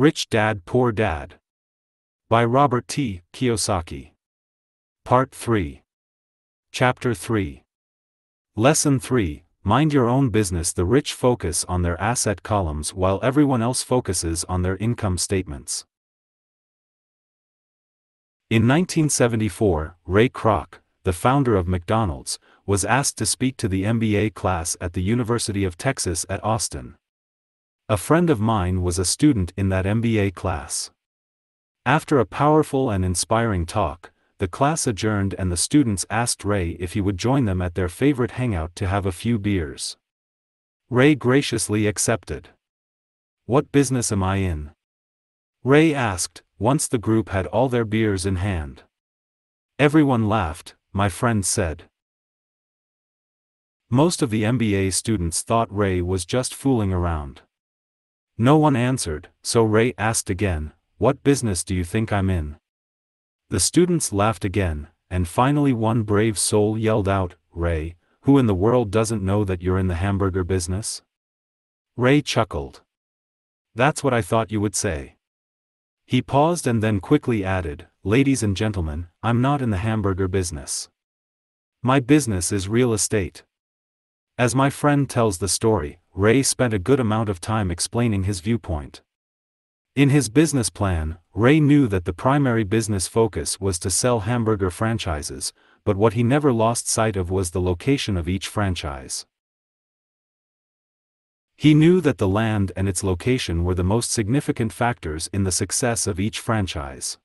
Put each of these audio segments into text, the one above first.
Rich Dad Poor Dad. By Robert T. Kiyosaki. Part 3. Chapter 3. Lesson 3 Mind your own business. The rich focus on their asset columns while everyone else focuses on their income statements. In 1974, Ray Kroc, the founder of McDonald's, was asked to speak to the MBA class at the University of Texas at Austin. A friend of mine was a student in that MBA class. After a powerful and inspiring talk, the class adjourned and the students asked Ray if he would join them at their favorite hangout to have a few beers. Ray graciously accepted. What business am I in? Ray asked, once the group had all their beers in hand. Everyone laughed, my friend said. Most of the MBA students thought Ray was just fooling around. No one answered, so Ray asked again, What business do you think I'm in? The students laughed again, and finally one brave soul yelled out, Ray, who in the world doesn't know that you're in the hamburger business? Ray chuckled. That's what I thought you would say. He paused and then quickly added, Ladies and gentlemen, I'm not in the hamburger business. My business is real estate. As my friend tells the story, Ray spent a good amount of time explaining his viewpoint. In his business plan, Ray knew that the primary business focus was to sell hamburger franchises, but what he never lost sight of was the location of each franchise. He knew that the land and its location were the most significant factors in the success of each franchise.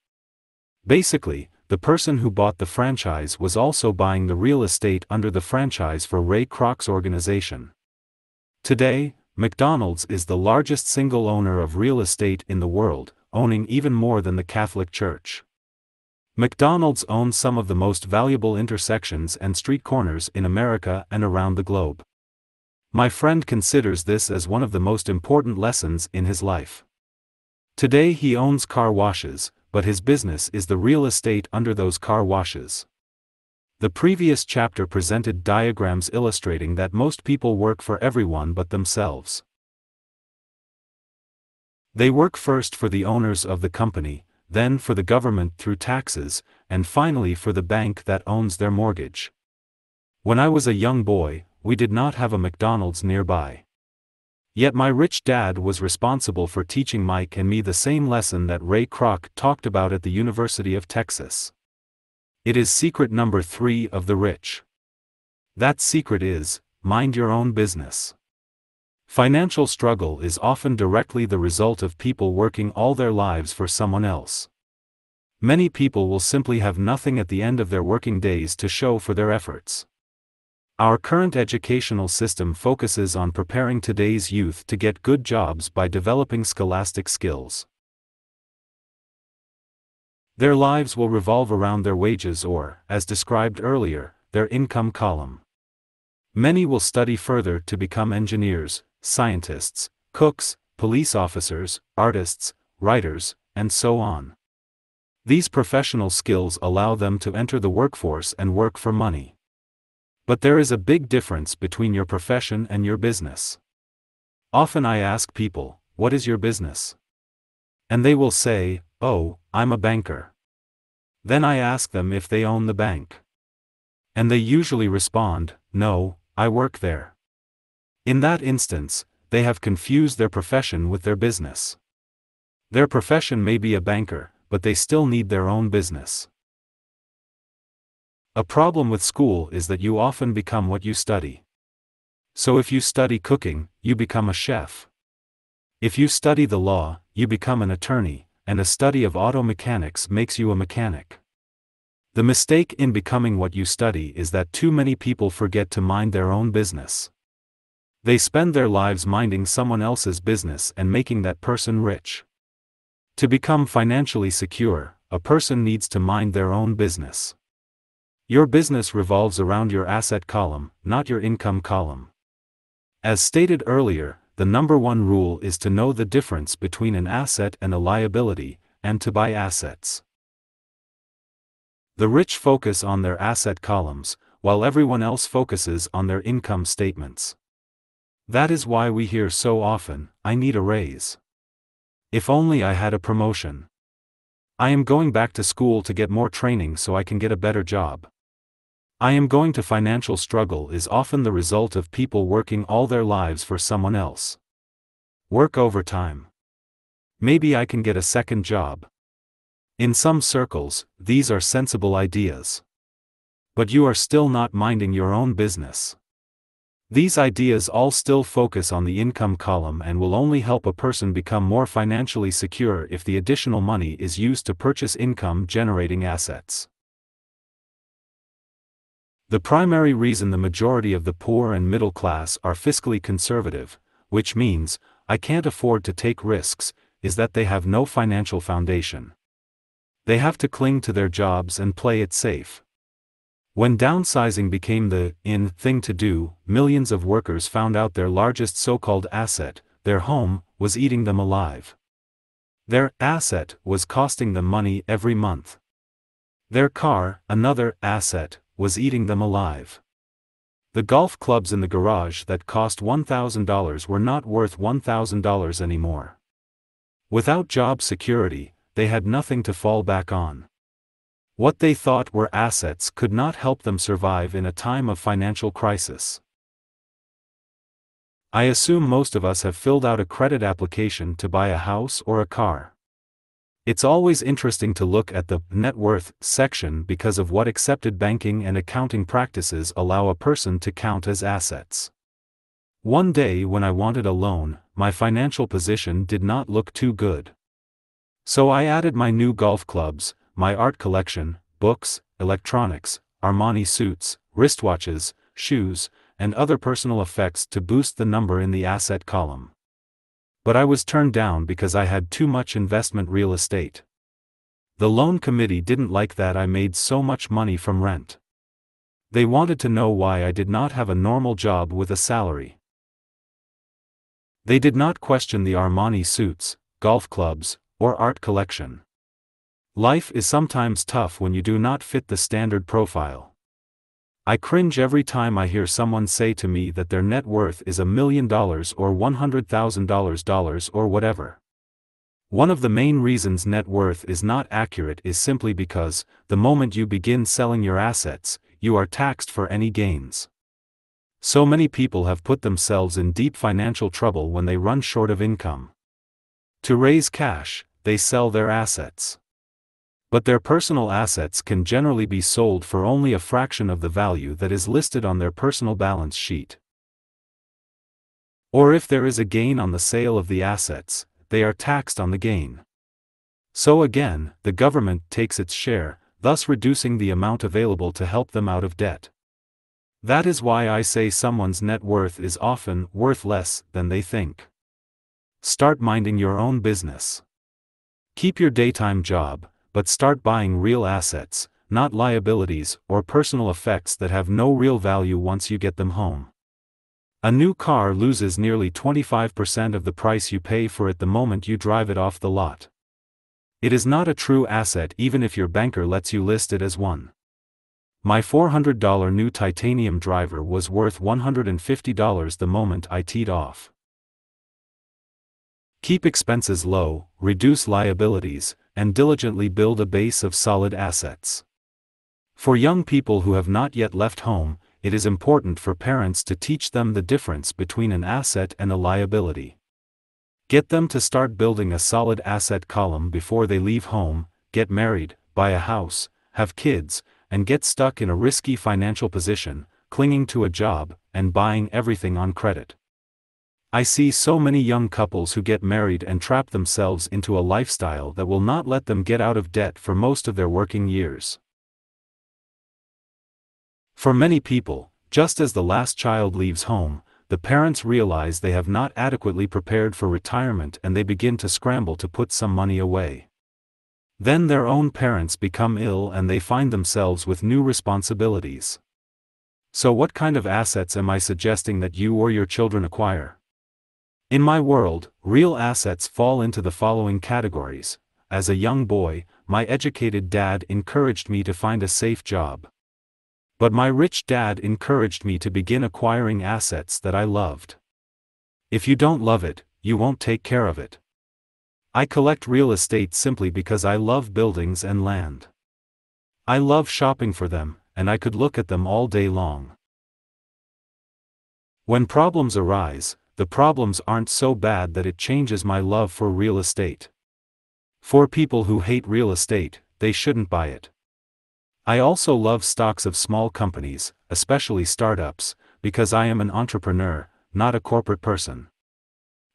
Basically, the person who bought the franchise was also buying the real estate under the franchise for Ray Kroc's organization. Today, McDonald's is the largest single owner of real estate in the world, owning even more than the Catholic Church. McDonald's owns some of the most valuable intersections and street corners in America and around the globe. My friend considers this as one of the most important lessons in his life. Today he owns car washes, but his business is the real estate under those car washes. The previous chapter presented diagrams illustrating that most people work for everyone but themselves. They work first for the owners of the company, then for the government through taxes, and finally for the bank that owns their mortgage. When I was a young boy, we did not have a McDonald's nearby. Yet my rich dad was responsible for teaching Mike and me the same lesson that Ray Kroc talked about at the University of Texas. It is secret number three of the rich. That secret is mind your own business. Financial struggle is often directly the result of people working all their lives for someone else. Many people will simply have nothing at the end of their working days to show for their efforts. Our current educational system focuses on preparing today's youth to get good jobs by developing scholastic skills. Their lives will revolve around their wages or, as described earlier, their income column. Many will study further to become engineers, scientists, cooks, police officers, artists, writers, and so on. These professional skills allow them to enter the workforce and work for money. But there is a big difference between your profession and your business. Often I ask people, What is your business? And they will say, Oh, I'm a banker. Then I ask them if they own the bank. And they usually respond, No, I work there. In that instance, they have confused their profession with their business. Their profession may be a banker, but they still need their own business. A problem with school is that you often become what you study. So if you study cooking, you become a chef. If you study the law, you become an attorney, and a study of auto mechanics makes you a mechanic. The mistake in becoming what you study is that too many people forget to mind their own business. They spend their lives minding someone else's business and making that person rich. To become financially secure, a person needs to mind their own business. Your business revolves around your asset column, not your income column. As stated earlier, the number one rule is to know the difference between an asset and a liability, and to buy assets. The rich focus on their asset columns, while everyone else focuses on their income statements. That is why we hear so often, I need a raise. If only I had a promotion. I am going back to school to get more training so I can get a better job. I am going to financial struggle is often the result of people working all their lives for someone else. Work overtime. Maybe I can get a second job. In some circles, these are sensible ideas. But you are still not minding your own business. These ideas all still focus on the income column and will only help a person become more financially secure if the additional money is used to purchase income generating assets. The primary reason the majority of the poor and middle class are fiscally conservative, which means, I can't afford to take risks, is that they have no financial foundation. They have to cling to their jobs and play it safe. When downsizing became the in thing to do, millions of workers found out their largest so-called asset, their home, was eating them alive. Their asset was costing them money every month. Their car, another asset, was eating them alive. The golf clubs in the garage that cost $1,000 were not worth $1,000 anymore. Without job security, they had nothing to fall back on. What they thought were assets could not help them survive in a time of financial crisis. I assume most of us have filled out a credit application to buy a house or a car. It's always interesting to look at the net worth section because of what accepted banking and accounting practices allow a person to count as assets. One day when I wanted a loan, my financial position did not look too good. So I added my new golf clubs, my art collection, books, electronics, Armani suits, wristwatches, shoes, and other personal effects to boost the number in the asset column. But I was turned down because I had too much investment real estate. The loan committee didn't like that I made so much money from rent. They wanted to know why I did not have a normal job with a salary. They did not question the Armani suits, golf clubs, or art collection. Life is sometimes tough when you do not fit the standard profile. I cringe every time I hear someone say to me that their net worth is a million dollars or $100,000 or whatever. One of the main reasons net worth is not accurate is simply because, the moment you begin selling your assets, you are taxed for any gains. So many people have put themselves in deep financial trouble when they run short of income. To raise cash, they sell their assets but their personal assets can generally be sold for only a fraction of the value that is listed on their personal balance sheet. Or if there is a gain on the sale of the assets, they are taxed on the gain. So again, the government takes its share, thus reducing the amount available to help them out of debt. That is why I say someone's net worth is often worth less than they think. Start minding your own business. Keep your daytime job, but start buying real assets, not liabilities or personal effects that have no real value once you get them home. A new car loses nearly 25% of the price you pay for it the moment you drive it off the lot. It is not a true asset even if your banker lets you list it as one. My $400 new titanium driver was worth $150 the moment I teed off. Keep expenses low, reduce liabilities, and diligently build a base of solid assets. For young people who have not yet left home, it is important for parents to teach them the difference between an asset and a liability. Get them to start building a solid asset column before they leave home, get married, buy a house, have kids, and get stuck in a risky financial position, clinging to a job, and buying everything on credit. I see so many young couples who get married and trap themselves into a lifestyle that will not let them get out of debt for most of their working years. For many people, just as the last child leaves home, the parents realize they have not adequately prepared for retirement and they begin to scramble to put some money away. Then their own parents become ill and they find themselves with new responsibilities. So, what kind of assets am I suggesting that you or your children acquire? In my world, real assets fall into the following categories. As a young boy, my educated dad encouraged me to find a safe job. But my rich dad encouraged me to begin acquiring assets that I loved. If you don't love it, you won't take care of it. I collect real estate simply because I love buildings and land. I love shopping for them, and I could look at them all day long. When problems arise, the problems aren't so bad that it changes my love for real estate. For people who hate real estate, they shouldn't buy it. I also love stocks of small companies, especially startups, because I am an entrepreneur, not a corporate person.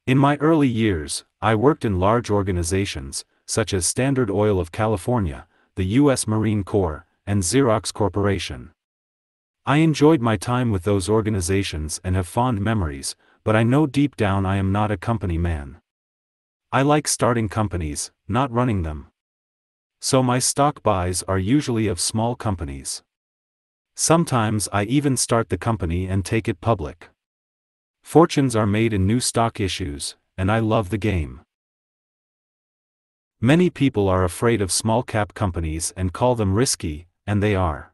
In my early years, I worked in large organizations, such as Standard Oil of California, the U.S. Marine Corps, and Xerox Corporation. I enjoyed my time with those organizations and have fond memories, but I know deep down I am not a company man. I like starting companies, not running them. So my stock buys are usually of small companies. Sometimes I even start the company and take it public. Fortunes are made in new stock issues, and I love the game. Many people are afraid of small cap companies and call them risky, and they are.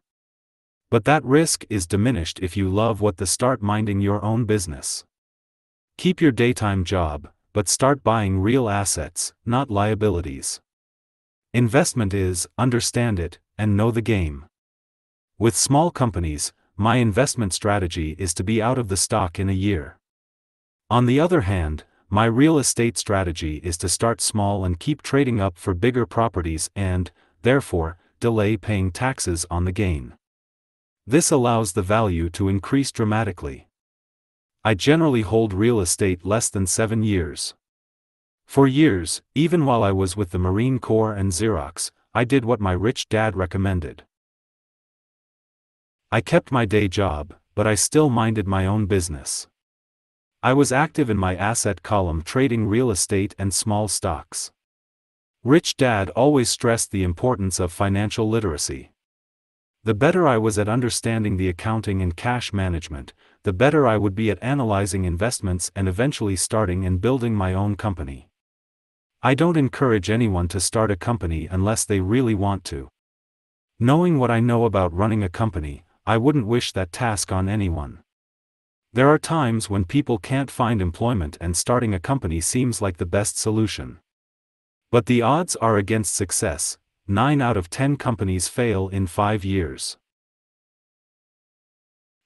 But that risk is diminished if you love what the start minding your own business. Keep your daytime job, but start buying real assets, not liabilities. Investment is, understand it, and know the game. With small companies, my investment strategy is to be out of the stock in a year. On the other hand, my real estate strategy is to start small and keep trading up for bigger properties and, therefore, delay paying taxes on the gain. This allows the value to increase dramatically. I generally hold real estate less than seven years. For years, even while I was with the Marine Corps and Xerox, I did what my rich dad recommended. I kept my day job, but I still minded my own business. I was active in my asset column trading real estate and small stocks. Rich Dad always stressed the importance of financial literacy. The better I was at understanding the accounting and cash management, the better I would be at analyzing investments and eventually starting and building my own company. I don't encourage anyone to start a company unless they really want to. Knowing what I know about running a company, I wouldn't wish that task on anyone. There are times when people can't find employment and starting a company seems like the best solution. But the odds are against success, 9 out of 10 companies fail in 5 years.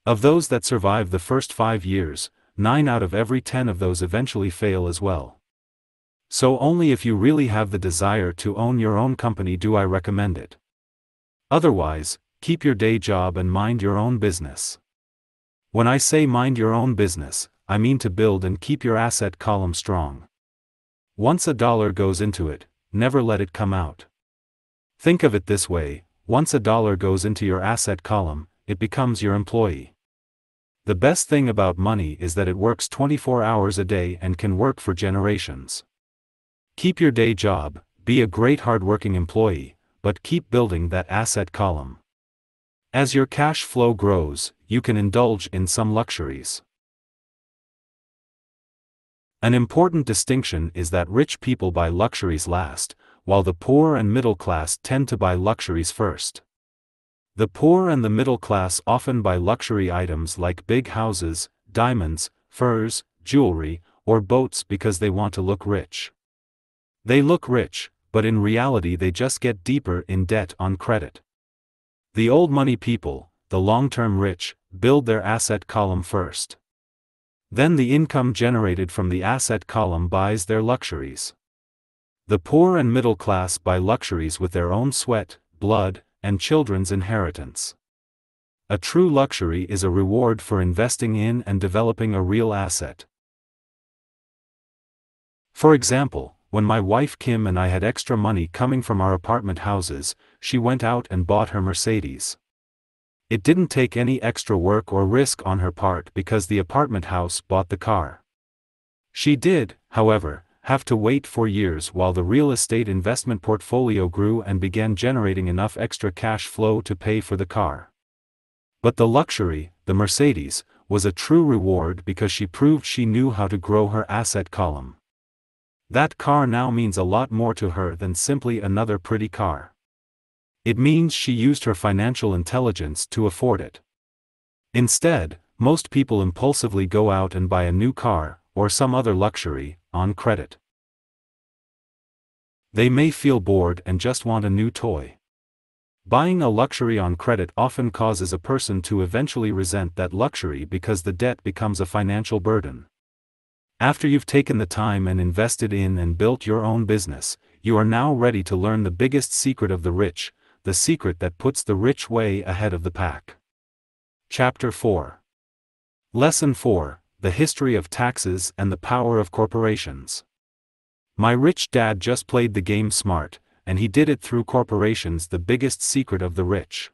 Of those that survive the first 5 years, 9 out of every 10 of those eventually fail as well. So only if you really have the desire to own your own company do I recommend it. Otherwise, keep your day job and mind your own business. When I say mind your own business, I mean to build and keep your asset column strong. Once a dollar goes into it, never let it come out. Think of it this way once a dollar goes into your asset column, it becomes your employee. The best thing about money is that it works 24 hours a day and can work for generations. Keep your day job, be a great hardworking employee, but keep building that asset column. As your cash flow grows, you can indulge in some luxuries. An important distinction is that rich people buy luxuries last, while the poor and middle class tend to buy luxuries first. The poor and the middle class often buy luxury items like big houses, diamonds, furs, jewelry, or boats because they want to look rich. They look rich, but in reality they just get deeper in debt on credit. The old money people, the long-term rich, build their asset column first. Then the income generated from the asset column buys their luxuries. The poor and middle class buy luxuries with their own sweat, blood, and children's inheritance. A true luxury is a reward for investing in and developing a real asset. For example, when my wife Kim and I had extra money coming from our apartment houses, she went out and bought her Mercedes. It didn't take any extra work or risk on her part because the apartment house bought the car. She did, however, have to wait for years while the real estate investment portfolio grew and began generating enough extra cash flow to pay for the car. But the luxury, the Mercedes, was a true reward because she proved she knew how to grow her asset column. That car now means a lot more to her than simply another pretty car. It means she used her financial intelligence to afford it. Instead, most people impulsively go out and buy a new car, or some other luxury, on credit. They may feel bored and just want a new toy. Buying a luxury on credit often causes a person to eventually resent that luxury because the debt becomes a financial burden. After you've taken the time and invested in and built your own business, you are now ready to learn the biggest secret of the rich, the secret that puts the rich way ahead of the pack. Chapter 4 Lesson 4 The History of Taxes and the Power of Corporations. My rich dad just played the game smart, and he did it through corporations, the biggest secret of the rich.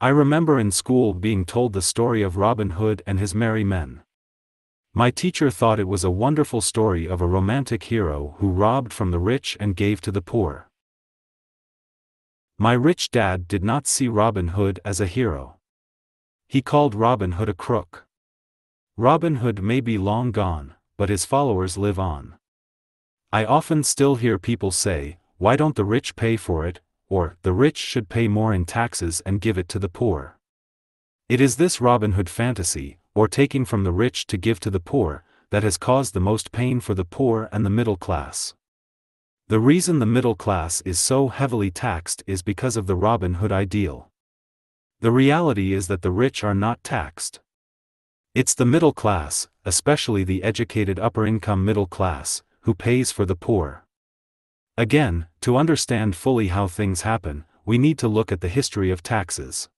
I remember in school being told the story of Robin Hood and his merry men. My teacher thought it was a wonderful story of a romantic hero who robbed from the rich and gave to the poor. My rich dad did not see Robin Hood as a hero. He called Robin Hood a crook. Robin Hood may be long gone, but his followers live on. I often still hear people say, why don't the rich pay for it, or, the rich should pay more in taxes and give it to the poor. It is this Robin Hood fantasy, or taking from the rich to give to the poor, that has caused the most pain for the poor and the middle class. The reason the middle class is so heavily taxed is because of the Robin Hood ideal. The reality is that the rich are not taxed. It's the middle class, especially the educated upper income middle class, who pays for the poor. Again, to understand fully how things happen, we need to look at the history of taxes.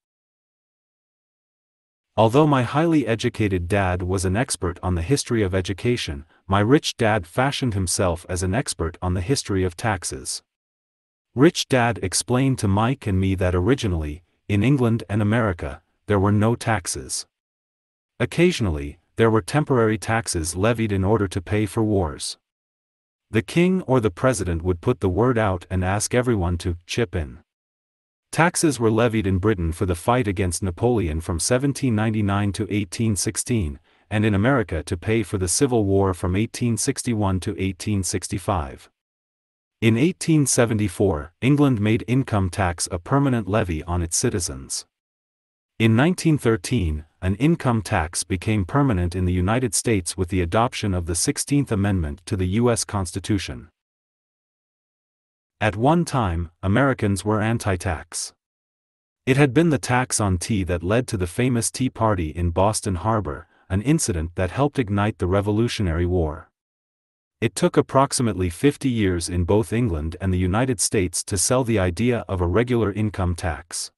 Although my highly educated dad was an expert on the history of education, my rich dad fashioned himself as an expert on the history of taxes. Rich Dad explained to Mike and me that originally, in England and America, there were no taxes. Occasionally, there were temporary taxes levied in order to pay for wars. The king or the president would put the word out and ask everyone to chip in. Taxes were levied in Britain for the fight against Napoleon from 1799 to 1816, and in America to pay for the Civil War from 1861 to 1865. In 1874, England made income tax a permanent levy on its citizens. In 1913, an income tax became permanent in the United States with the adoption of the 16th Amendment to the U.S. Constitution. At one time, Americans were anti-tax. It had been the tax on tea that led to the famous Tea Party in Boston Harbor, an incident that helped ignite the Revolutionary War. It took approximately 50 years in both England and the United States to sell the idea of a regular income tax.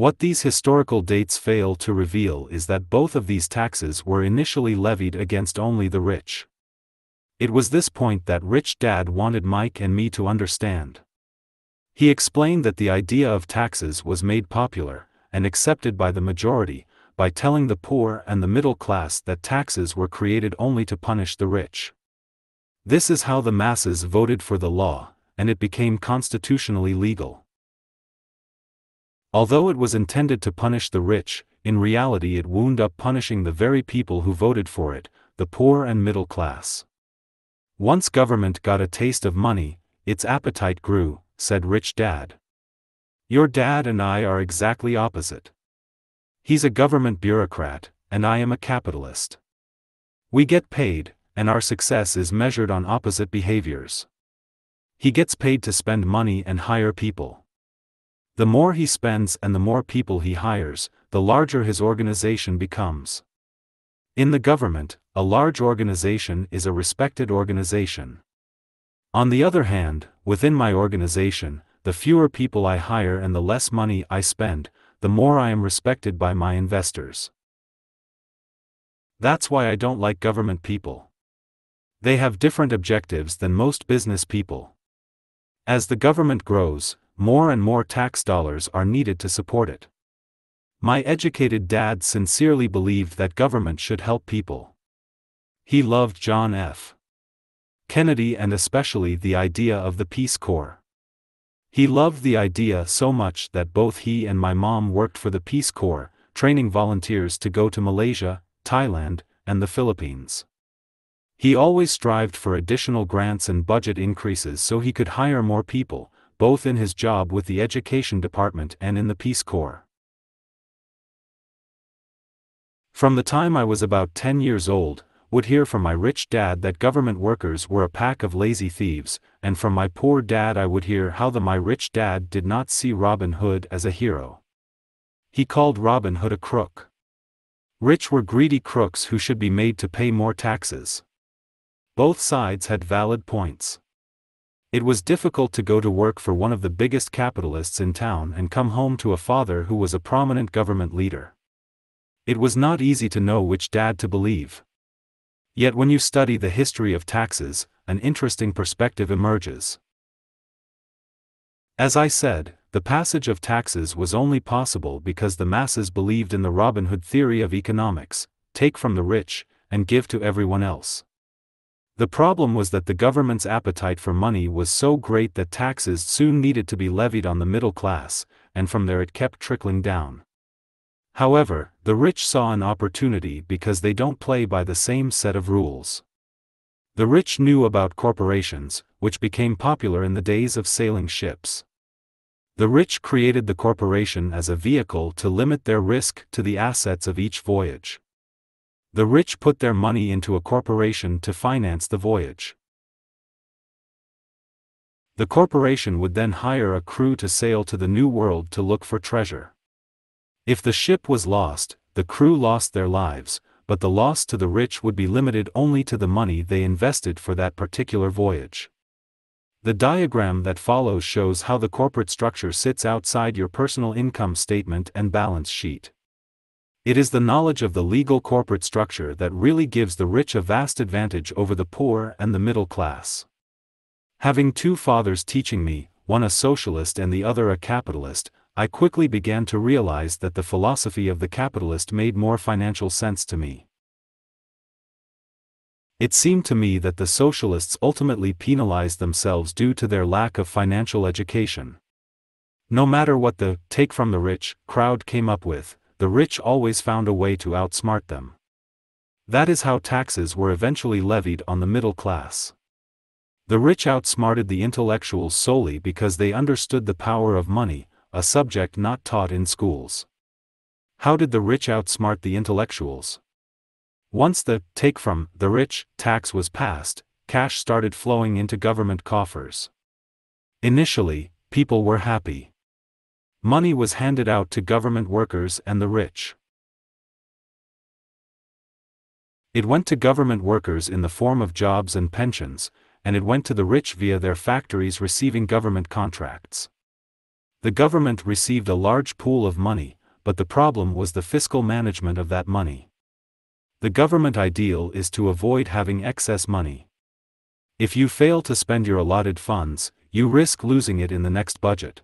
What these historical dates fail to reveal is that both of these taxes were initially levied against only the rich. It was this point that Rich Dad wanted Mike and me to understand. He explained that the idea of taxes was made popular, and accepted by the majority, by telling the poor and the middle class that taxes were created only to punish the rich. This is how the masses voted for the law, and it became constitutionally legal. Although it was intended to punish the rich, in reality it wound up punishing the very people who voted for it, the poor and middle class. Once government got a taste of money, its appetite grew, said Rich Dad. Your dad and I are exactly opposite. He's a government bureaucrat, and I am a capitalist. We get paid, and our success is measured on opposite behaviors. He gets paid to spend money and hire people. The more he spends and the more people he hires, the larger his organization becomes. In the government, a large organization is a respected organization. On the other hand, within my organization, the fewer people I hire and the less money I spend, the more I am respected by my investors. That's why I don't like government people. They have different objectives than most business people. As the government grows, more and more tax dollars are needed to support it. My educated dad sincerely believed that government should help people. He loved John F. Kennedy and especially the idea of the Peace Corps. He loved the idea so much that both he and my mom worked for the Peace Corps, training volunteers to go to Malaysia, Thailand, and the Philippines. He always strived for additional grants and budget increases so he could hire more people, both in his job with the Education Department and in the Peace Corps. From the time I was about 10 years old, would hear from my rich dad that government workers were a pack of lazy thieves, and from my poor dad I would hear how the my rich dad did not see Robin Hood as a hero. He called Robin Hood a crook. Rich were greedy crooks who should be made to pay more taxes. Both sides had valid points. It was difficult to go to work for one of the biggest capitalists in town and come home to a father who was a prominent government leader. It was not easy to know which dad to believe. Yet when you study the history of taxes, an interesting perspective emerges. As I said, the passage of taxes was only possible because the masses believed in the Robin Hood theory of economics take from the rich, and give to everyone else. The problem was that the government's appetite for money was so great that taxes soon needed to be levied on the middle class, and from there it kept trickling down. However, the rich saw an opportunity because they don't play by the same set of rules. The rich knew about corporations, which became popular in the days of sailing ships. The rich created the corporation as a vehicle to limit their risk to the assets of each voyage. The rich put their money into a corporation to finance the voyage. The corporation would then hire a crew to sail to the New World to look for treasure. If the ship was lost, the crew lost their lives, but the loss to the rich would be limited only to the money they invested for that particular voyage. The diagram that follows shows how the corporate structure sits outside your personal income statement and balance sheet. It is the knowledge of the legal corporate structure that really gives the rich a vast advantage over the poor and the middle class. Having two fathers teaching me, one a socialist and the other a capitalist, I quickly began to realize that the philosophy of the capitalist made more financial sense to me. It seemed to me that the socialists ultimately penalized themselves due to their lack of financial education. No matter what the take from the rich crowd came up with, the rich always found a way to outsmart them. That is how taxes were eventually levied on the middle class. The rich outsmarted the intellectuals solely because they understood the power of money, a subject not taught in schools. How did the rich outsmart the intellectuals? Once the take from the rich tax was passed, cash started flowing into government coffers. Initially, people were happy. Money was handed out to government workers and the rich. It went to government workers in the form of jobs and pensions, and it went to the rich via their factories receiving government contracts. The government received a large pool of money, but the problem was the fiscal management of that money. The government ideal is to avoid having excess money. If you fail to spend your allotted funds, you risk losing it in the next budget.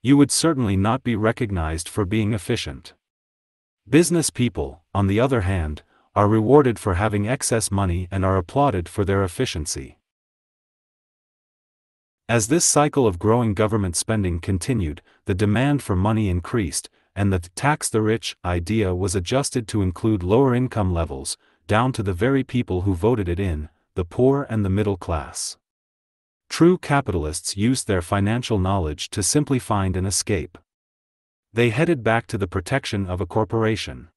You would certainly not be recognized for being efficient. Business people, on the other hand, are rewarded for having excess money and are applauded for their efficiency. As this cycle of growing government spending continued, the demand for money increased, and the tax the rich idea was adjusted to include lower income levels, down to the very people who voted it in, the poor and the middle class. True capitalists used their financial knowledge to simply find an escape. They headed back to the protection of a corporation.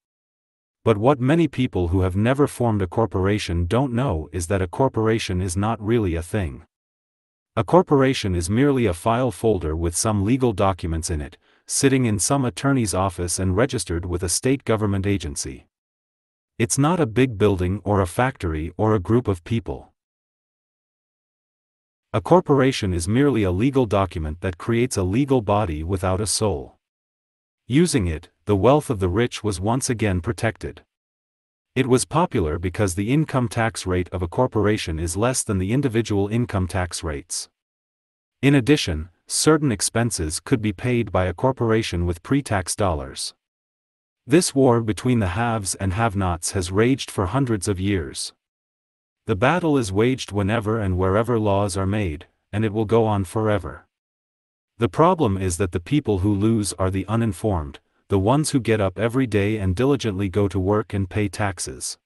But what many people who have never formed a corporation don't know is that a corporation is not really a thing. A corporation is merely a file folder with some legal documents in it, sitting in some attorney's office and registered with a state government agency. It's not a big building or a factory or a group of people. A corporation is merely a legal document that creates a legal body without a soul. Using it, the wealth of the rich was once again protected. It was popular because the income tax rate of a corporation is less than the individual income tax rates. In addition, certain expenses could be paid by a corporation with pre-tax dollars. This war between the haves and have-nots has raged for hundreds of years. The battle is waged whenever and wherever laws are made, and it will go on forever. The problem is that the people who lose are the uninformed, the ones who get up every day and diligently go to work and pay taxes.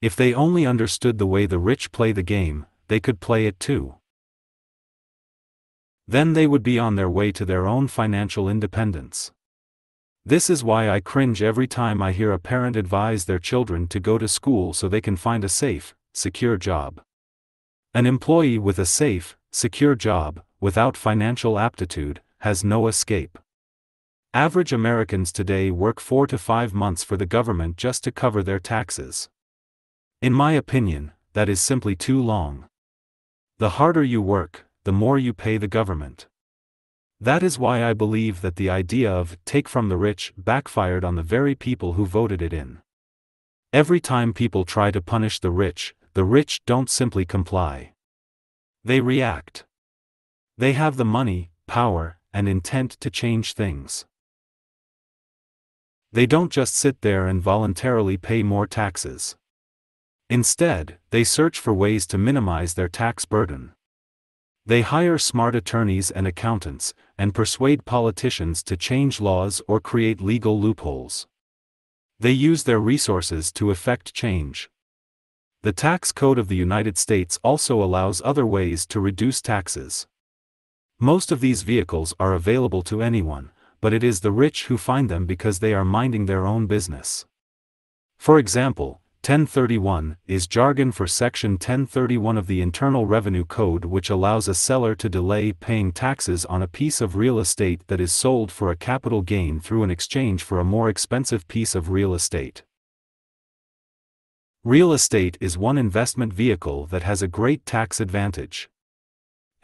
If they only understood the way the rich play the game, they could play it too. Then they would be on their way to their own financial independence. This is why I cringe every time I hear a parent advise their children to go to school so they can find a safe, secure job. An employee with a safe, secure job, without financial aptitude, has no escape. Average Americans today work four to five months for the government just to cover their taxes. In my opinion, that is simply too long. The harder you work, the more you pay the government. That is why I believe that the idea of take from the rich backfired on the very people who voted it in. Every time people try to punish the rich, the rich don't simply comply. They react. They have the money, power, and intent to change things. They don't just sit there and voluntarily pay more taxes. Instead, they search for ways to minimize their tax burden. They hire smart attorneys and accountants, and persuade politicians to change laws or create legal loopholes. They use their resources to effect change. The tax code of the United States also allows other ways to reduce taxes. Most of these vehicles are available to anyone, but it is the rich who find them because they are minding their own business. For example, 1031 is jargon for Section 1031 of the Internal Revenue Code, which allows a seller to delay paying taxes on a piece of real estate that is sold for a capital gain through an exchange for a more expensive piece of real estate. Real estate is one investment vehicle that has a great tax advantage.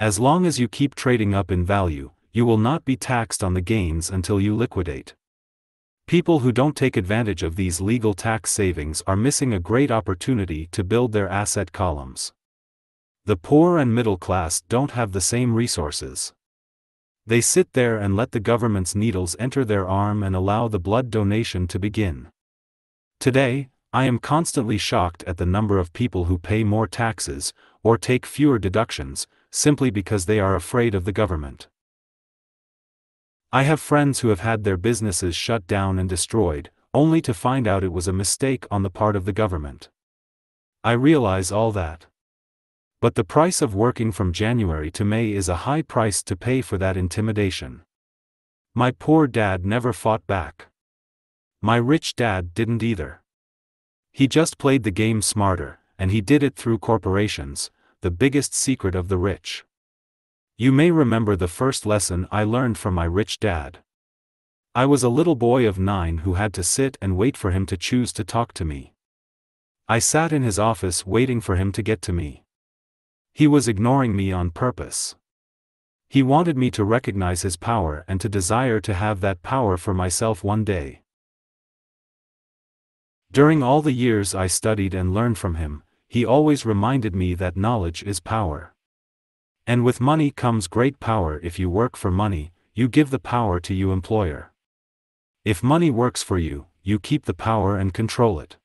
As long as you keep trading up in value, you will not be taxed on the gains until you liquidate. People who don't take advantage of these legal tax savings are missing a great opportunity to build their asset columns. The poor and middle class don't have the same resources. They sit there and let the government's needles enter their arm and allow the blood donation to begin. Today, I am constantly shocked at the number of people who pay more taxes, or take fewer deductions, simply because they are afraid of the government. I have friends who have had their businesses shut down and destroyed, only to find out it was a mistake on the part of the government. I realize all that. But the price of working from January to May is a high price to pay for that intimidation. My poor dad never fought back. My rich dad didn't either. He just played the game smarter, and he did it through corporations, the biggest secret of the rich. You may remember the first lesson I learned from my rich dad. I was a little boy of nine who had to sit and wait for him to choose to talk to me. I sat in his office waiting for him to get to me. He was ignoring me on purpose. He wanted me to recognize his power and to desire to have that power for myself one day. During all the years I studied and learned from him, he always reminded me that knowledge is power. And with money comes great power if you work for money, you give the power to your employer. If money works for you, you keep the power and control it.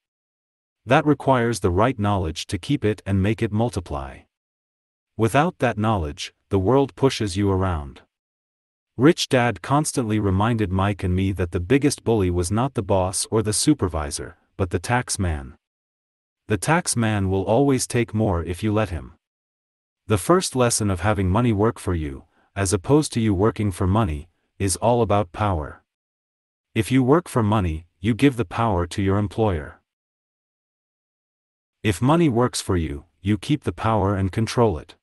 That requires the right knowledge to keep it and make it multiply. Without that knowledge, the world pushes you around. Rich Dad constantly reminded Mike and me that the biggest bully was not the boss or the supervisor, but the tax man. The tax man will always take more if you let him. The first lesson of having money work for you, as opposed to you working for money, is all about power. If you work for money, you give the power to your employer. If money works for you, you keep the power and control it.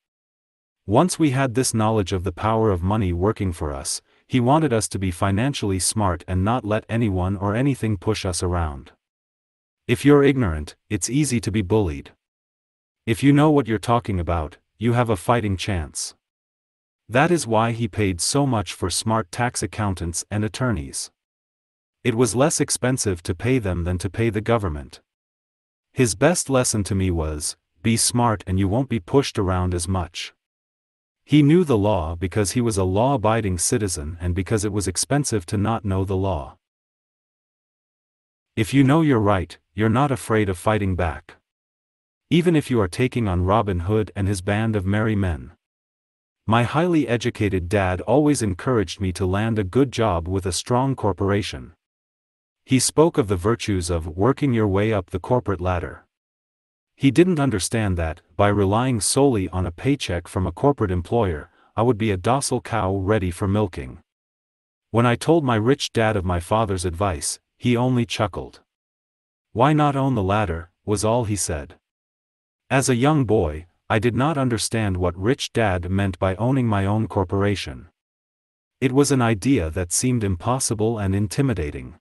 Once we had this knowledge of the power of money working for us, he wanted us to be financially smart and not let anyone or anything push us around. If you're ignorant, it's easy to be bullied. If you know what you're talking about, you have a fighting chance. That is why he paid so much for smart tax accountants and attorneys. It was less expensive to pay them than to pay the government. His best lesson to me was be smart and you won't be pushed around as much. He knew the law because he was a law abiding citizen and because it was expensive to not know the law. If you know you're right, you're not afraid of fighting back even if you are taking on Robin Hood and his band of merry men. My highly educated dad always encouraged me to land a good job with a strong corporation. He spoke of the virtues of working your way up the corporate ladder. He didn't understand that, by relying solely on a paycheck from a corporate employer, I would be a docile cow ready for milking. When I told my rich dad of my father's advice, he only chuckled. Why not own the ladder, was all he said. As a young boy, I did not understand what Rich Dad meant by owning my own corporation. It was an idea that seemed impossible and intimidating.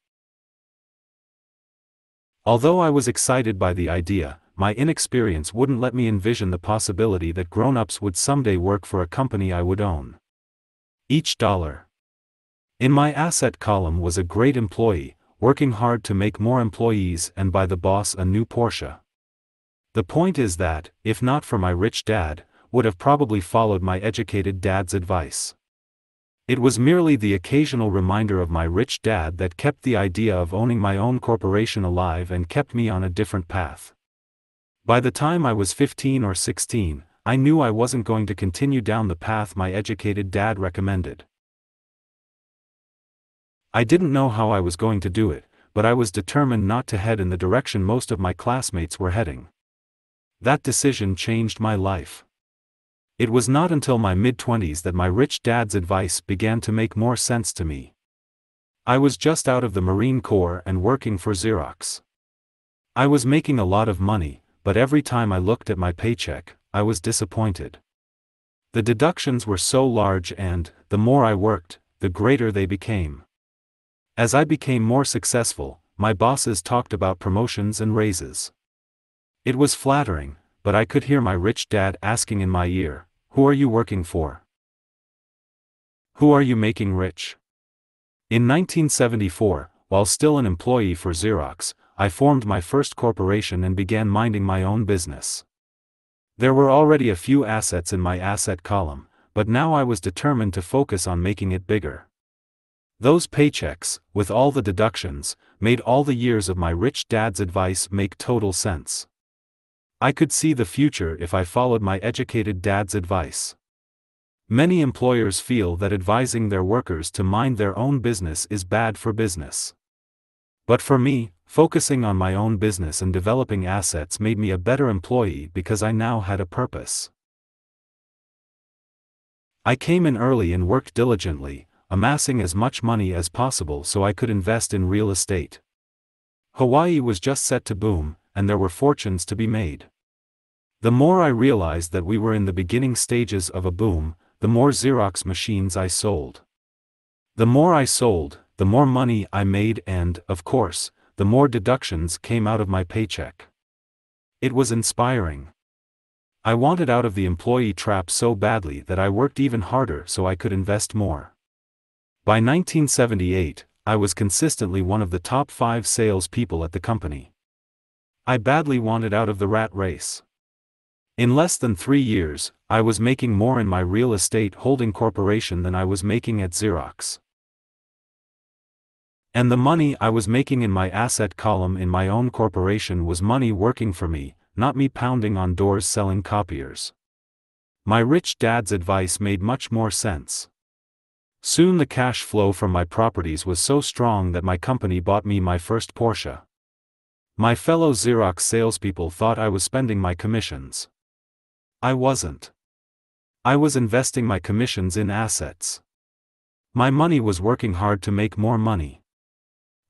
Although I was excited by the idea, my inexperience wouldn't let me envision the possibility that grown-ups would someday work for a company I would own. Each dollar. In my asset column was a great employee, working hard to make more employees and buy the boss a new Porsche. The point is that, if not for my rich dad, would have probably followed my educated dad's advice. It was merely the occasional reminder of my rich dad that kept the idea of owning my own corporation alive and kept me on a different path. By the time I was 15 or 16, I knew I wasn't going to continue down the path my educated dad recommended. I didn't know how I was going to do it, but I was determined not to head in the direction most of my classmates were heading. That decision changed my life. It was not until my mid 20s that my rich dad's advice began to make more sense to me. I was just out of the Marine Corps and working for Xerox. I was making a lot of money, but every time I looked at my paycheck, I was disappointed. The deductions were so large and, the more I worked, the greater they became. As I became more successful, my bosses talked about promotions and raises. It was flattering, but I could hear my rich dad asking in my ear, Who are you working for? Who are you making rich? In 1974, while still an employee for Xerox, I formed my first corporation and began minding my own business. There were already a few assets in my asset column, but now I was determined to focus on making it bigger. Those paychecks, with all the deductions, made all the years of my rich dad's advice make total sense. I could see the future if I followed my educated dad's advice. Many employers feel that advising their workers to mind their own business is bad for business. But for me, focusing on my own business and developing assets made me a better employee because I now had a purpose. I came in early and worked diligently, amassing as much money as possible so I could invest in real estate. Hawaii was just set to boom, and there were fortunes to be made. The more I realized that we were in the beginning stages of a boom, the more Xerox machines I sold. The more I sold, the more money I made and, of course, the more deductions came out of my paycheck. It was inspiring. I wanted out of the employee trap so badly that I worked even harder so I could invest more. By 1978, I was consistently one of the top five salespeople at the company. I badly wanted out of the rat race. In less than three years, I was making more in my real estate holding corporation than I was making at Xerox. And the money I was making in my asset column in my own corporation was money working for me, not me pounding on doors selling copiers. My rich dad's advice made much more sense. Soon the cash flow from my properties was so strong that my company bought me my first Porsche. My fellow Xerox salespeople thought I was spending my commissions. I wasn't. I was investing my commissions in assets. My money was working hard to make more money.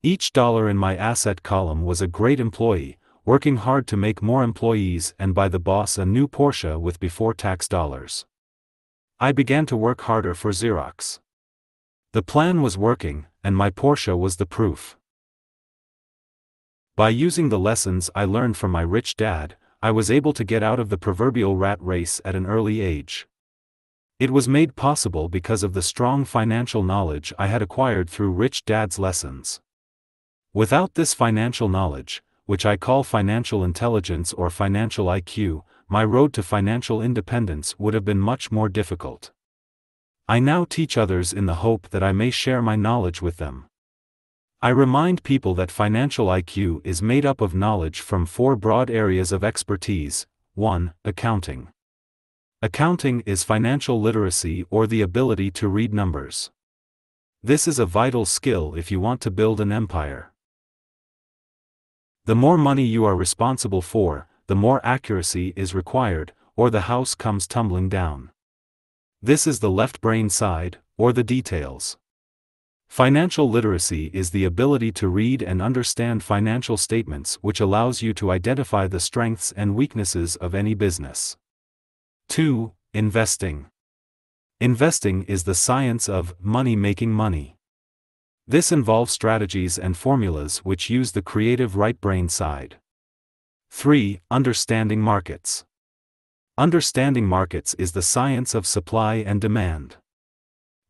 Each dollar in my asset column was a great employee, working hard to make more employees and buy the boss a new Porsche with before tax dollars. I began to work harder for Xerox. The plan was working, and my Porsche was the proof. By using the lessons I learned from my rich dad, I was able to get out of the proverbial rat race at an early age. It was made possible because of the strong financial knowledge I had acquired through Rich Dad's lessons. Without this financial knowledge, which I call financial intelligence or financial IQ, my road to financial independence would have been much more difficult. I now teach others in the hope that I may share my knowledge with them. I remind people that financial IQ is made up of knowledge from four broad areas of expertise 1. Accounting. Accounting is financial literacy or the ability to read numbers. This is a vital skill if you want to build an empire. The more money you are responsible for, the more accuracy is required, or the house comes tumbling down. This is the left brain side, or the details. Financial literacy is the ability to read and understand financial statements which allows you to identify the strengths and weaknesses of any business. 2. Investing. Investing is the science of money making money. This involves strategies and formulas which use the creative right brain side. 3. Understanding markets. Understanding markets is the science of supply and demand.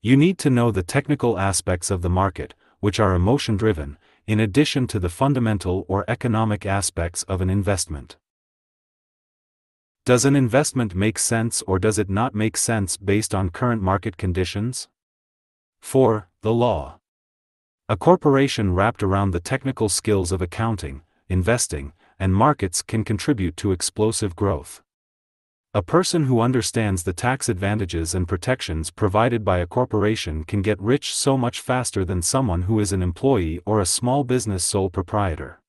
You need to know the technical aspects of the market, which are emotion driven, in addition to the fundamental or economic aspects of an investment. Does an investment make sense or does it not make sense based on current market conditions? 4. The law. A corporation wrapped around the technical skills of accounting, investing, and markets can contribute to explosive growth. A person who understands the tax advantages and protections provided by a corporation can get rich so much faster than someone who is an employee or a small business sole proprietor.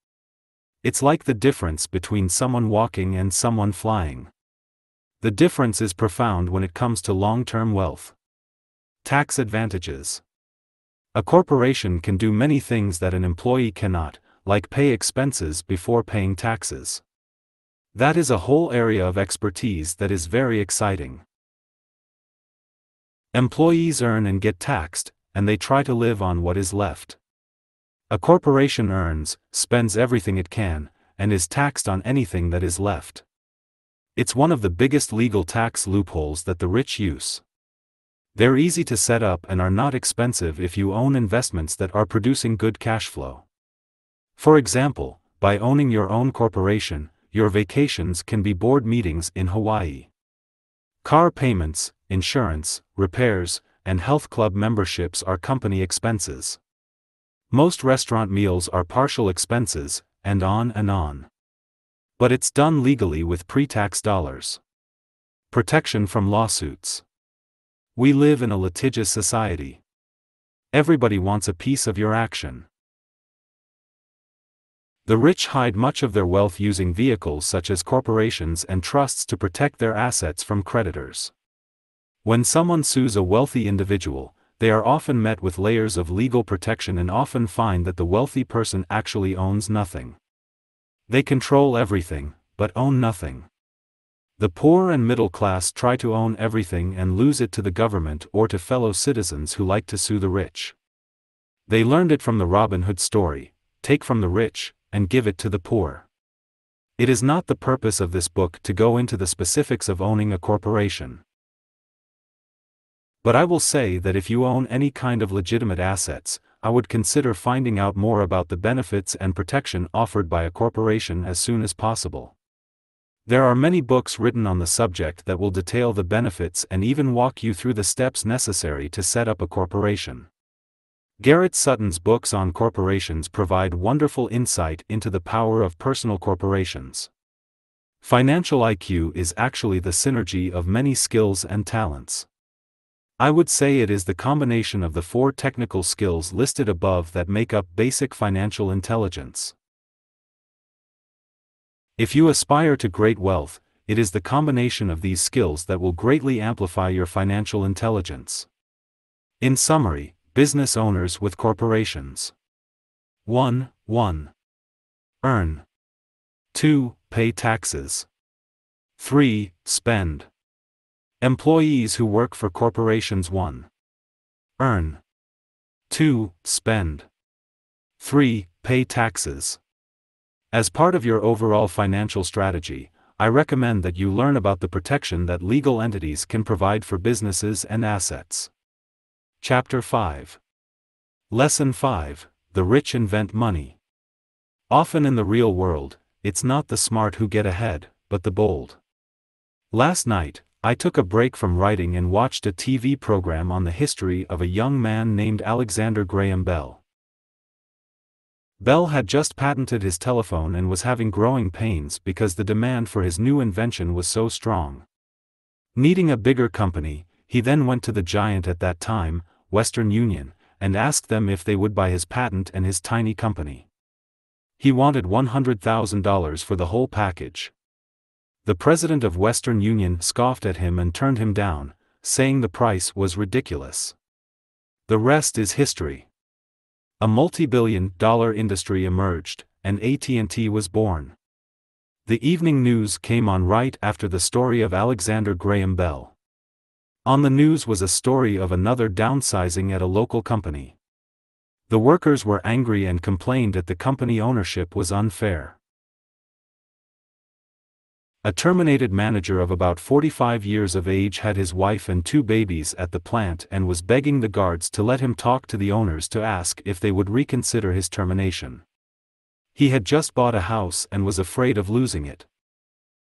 It's like the difference between someone walking and someone flying. The difference is profound when it comes to long term wealth. Tax advantages. A corporation can do many things that an employee cannot, like pay expenses before paying taxes. That is a whole area of expertise that is very exciting. Employees earn and get taxed, and they try to live on what is left. A corporation earns, spends everything it can, and is taxed on anything that is left. It's one of the biggest legal tax loopholes that the rich use. They're easy to set up and are not expensive if you own investments that are producing good cash flow. For example, by owning your own corporation, your vacations can be board meetings in Hawaii. Car payments, insurance, repairs, and health club memberships are company expenses. Most restaurant meals are partial expenses, and on and on. But it's done legally with pre tax dollars. Protection from lawsuits. We live in a litigious society. Everybody wants a piece of your action. The rich hide much of their wealth using vehicles such as corporations and trusts to protect their assets from creditors. When someone sues a wealthy individual, they are often met with layers of legal protection and often find that the wealthy person actually owns nothing. They control everything, but own nothing. The poor and middle class try to own everything and lose it to the government or to fellow citizens who like to sue the rich. They learned it from the Robin Hood story take from the rich, and give it to the poor. It is not the purpose of this book to go into the specifics of owning a corporation. But I will say that if you own any kind of legitimate assets, I would consider finding out more about the benefits and protection offered by a corporation as soon as possible. There are many books written on the subject that will detail the benefits and even walk you through the steps necessary to set up a corporation. Garrett Sutton's books on corporations provide wonderful insight into the power of personal corporations. Financial IQ is actually the synergy of many skills and talents. I would say it is the combination of the four technical skills listed above that make up basic financial intelligence. If you aspire to great wealth, it is the combination of these skills that will greatly amplify your financial intelligence. In summary, Business owners with corporations. 1. 1. Earn. 2. Pay taxes. 3. Spend. Employees who work for corporations 1. Earn. 2. Spend. 3. Pay taxes. As part of your overall financial strategy, I recommend that you learn about the protection that legal entities can provide for businesses and assets. Chapter 5 Lesson 5 The Rich Invent Money. Often in the real world, it's not the smart who get ahead, but the bold. Last night, I took a break from writing and watched a TV program on the history of a young man named Alexander Graham Bell. Bell had just patented his telephone and was having growing pains because the demand for his new invention was so strong. Needing a bigger company, he then went to the giant at that time, Western Union, and asked them if they would buy his patent and his tiny company. He wanted $100,000 for the whole package. The president of Western Union scoffed at him and turned him down, saying the price was ridiculous. The rest is history. A multi-billion dollar industry emerged, and AT&T was born. The evening news came on right after the story of Alexander Graham Bell. On the news was a story of another downsizing at a local company. The workers were angry and complained that the company ownership was unfair. A terminated manager of about 45 years of age had his wife and two babies at the plant and was begging the guards to let him talk to the owners to ask if they would reconsider his termination. He had just bought a house and was afraid of losing it.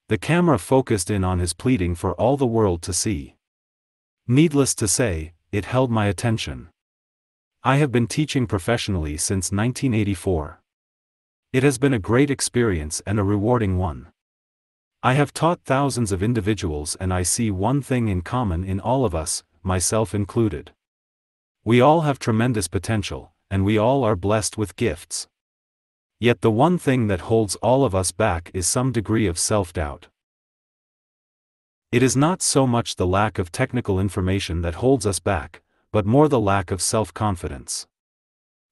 The camera focused in on his pleading for all the world to see. Needless to say, it held my attention. I have been teaching professionally since 1984. It has been a great experience and a rewarding one. I have taught thousands of individuals and I see one thing in common in all of us, myself included. We all have tremendous potential, and we all are blessed with gifts. Yet the one thing that holds all of us back is some degree of self doubt. It is not so much the lack of technical information that holds us back, but more the lack of self confidence.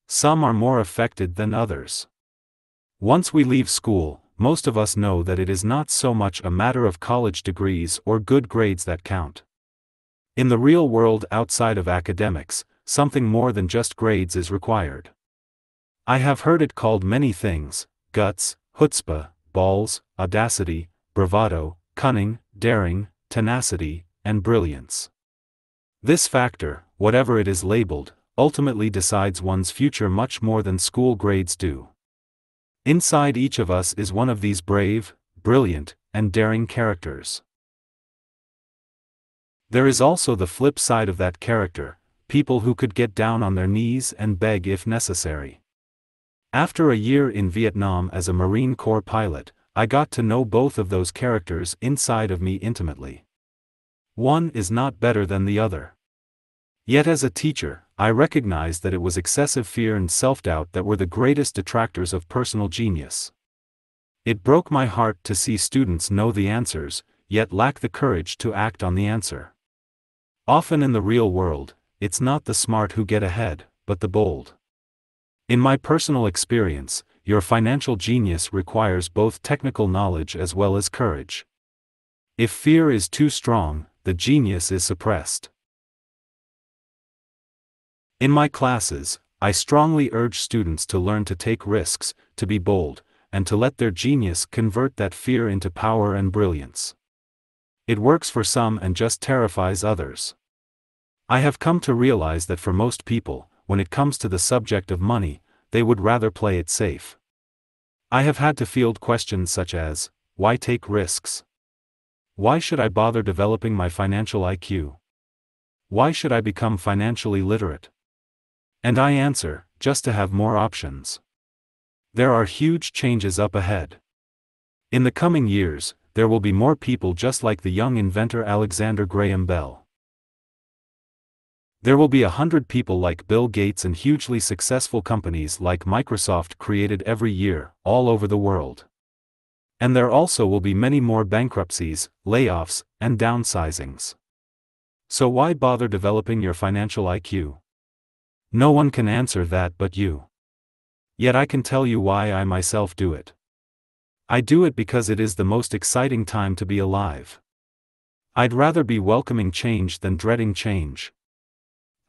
Some are more affected than others. Once we leave school, most of us know that it is not so much a matter of college degrees or good grades that count. In the real world outside of academics, something more than just grades is required. I have heard it called many things guts, chutzpah, balls, audacity, bravado, cunning, daring, tenacity, and brilliance. This factor, whatever it is labeled, ultimately decides one's future much more than school grades do. Inside each of us is one of these brave, brilliant, and daring characters. There is also the flip side of that character people who could get down on their knees and beg if necessary. After a year in Vietnam as a Marine Corps pilot, I got to know both of those characters inside of me intimately. One is not better than the other. Yet as a teacher, I recognized that it was excessive fear and self-doubt that were the greatest detractors of personal genius. It broke my heart to see students know the answers, yet lack the courage to act on the answer. Often in the real world, it's not the smart who get ahead, but the bold. In my personal experience, your financial genius requires both technical knowledge as well as courage. If fear is too strong, the genius is suppressed. In my classes, I strongly urge students to learn to take risks, to be bold, and to let their genius convert that fear into power and brilliance. It works for some and just terrifies others. I have come to realize that for most people, when it comes to the subject of money, they would rather play it safe. I have had to field questions such as Why take risks? Why should I bother developing my financial IQ? Why should I become financially literate? And I answer, just to have more options. There are huge changes up ahead. In the coming years, there will be more people just like the young inventor Alexander Graham Bell. There will be a hundred people like Bill Gates and hugely successful companies like Microsoft created every year, all over the world. And there also will be many more bankruptcies, layoffs, and downsizings. So why bother developing your financial IQ? No one can answer that but you. Yet I can tell you why I myself do it. I do it because it is the most exciting time to be alive. I'd rather be welcoming change than dreading change.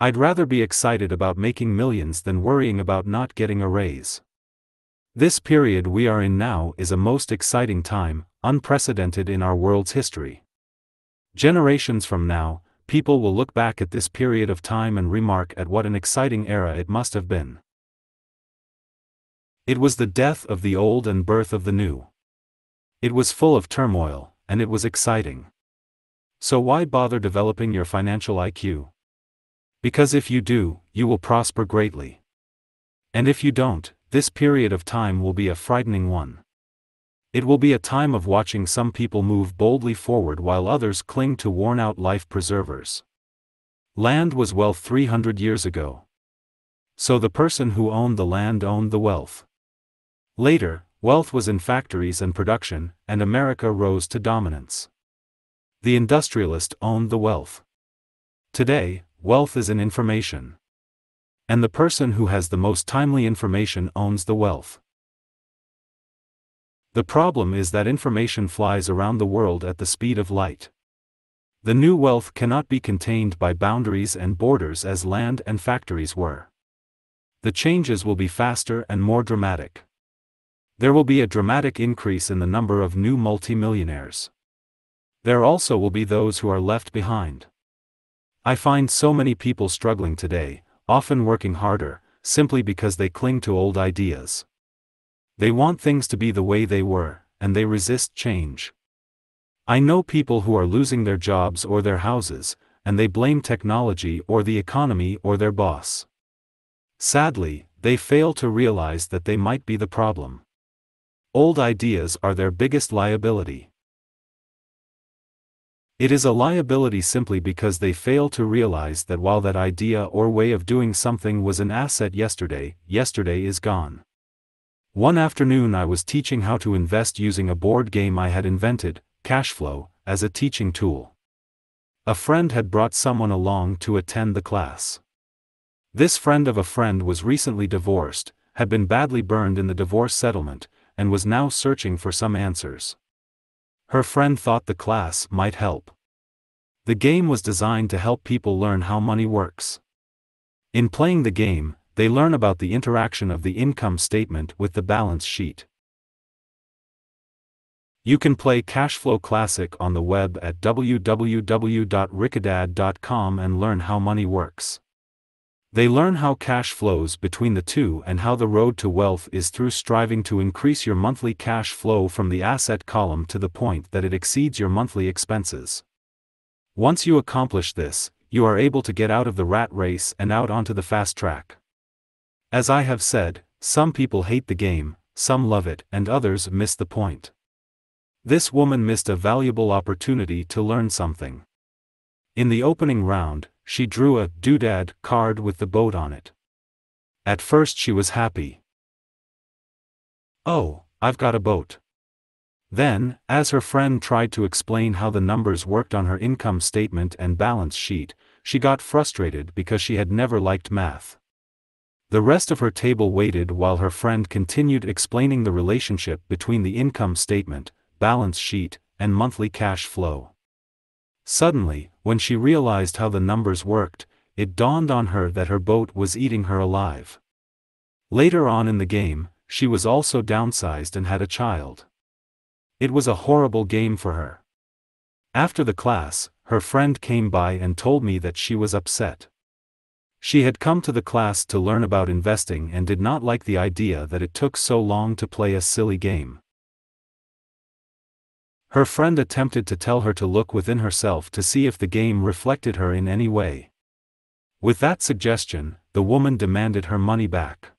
I'd rather be excited about making millions than worrying about not getting a raise. This period we are in now is a most exciting time, unprecedented in our world's history. Generations from now, people will look back at this period of time and remark at what an exciting era it must have been. It was the death of the old and birth of the new. It was full of turmoil, and it was exciting. So why bother developing your financial IQ? Because if you do, you will prosper greatly. And if you don't, this period of time will be a frightening one. It will be a time of watching some people move boldly forward while others cling to worn out life preservers. Land was wealth 300 years ago. So the person who owned the land owned the wealth. Later, wealth was in factories and production, and America rose to dominance. The industrialist owned the wealth. Today, wealth is in information. And the person who has the most timely information owns the wealth. The problem is that information flies around the world at the speed of light. The new wealth cannot be contained by boundaries and borders as land and factories were. The changes will be faster and more dramatic. There will be a dramatic increase in the number of new multimillionaires. There also will be those who are left behind. I find so many people struggling today, often working harder, simply because they cling to old ideas. They want things to be the way they were, and they resist change. I know people who are losing their jobs or their houses, and they blame technology or the economy or their boss. Sadly, they fail to realize that they might be the problem. Old ideas are their biggest liability. It is a liability simply because they fail to realize that while that idea or way of doing something was an asset yesterday, yesterday is gone. One afternoon I was teaching how to invest using a board game I had invented, Cashflow, as a teaching tool. A friend had brought someone along to attend the class. This friend of a friend was recently divorced, had been badly burned in the divorce settlement, and was now searching for some answers. Her friend thought the class might help. The game was designed to help people learn how money works. In playing the game, they learn about the interaction of the income statement with the balance sheet. You can play Cashflow Classic on the web at www.richdad.com and learn how money works. They learn how cash flows between the two and how the road to wealth is through striving to increase your monthly cash flow from the asset column to the point that it exceeds your monthly expenses. Once you accomplish this, you are able to get out of the rat race and out onto the fast track. As I have said, some people hate the game, some love it, and others miss the point. This woman missed a valuable opportunity to learn something. In the opening round, she drew a doodad card with the boat on it. At first she was happy. Oh, I've got a boat. Then, as her friend tried to explain how the numbers worked on her income statement and balance sheet, she got frustrated because she had never liked math. The rest of her table waited while her friend continued explaining the relationship between the income statement, balance sheet, and monthly cash flow. Suddenly, when she realized how the numbers worked, it dawned on her that her boat was eating her alive. Later on in the game, she was also downsized and had a child. It was a horrible game for her. After the class, her friend came by and told me that she was upset. She had come to the class to learn about investing and did not like the idea that it took so long to play a silly game. Her friend attempted to tell her to look within herself to see if the game reflected her in any way. With that suggestion, the woman demanded her money back.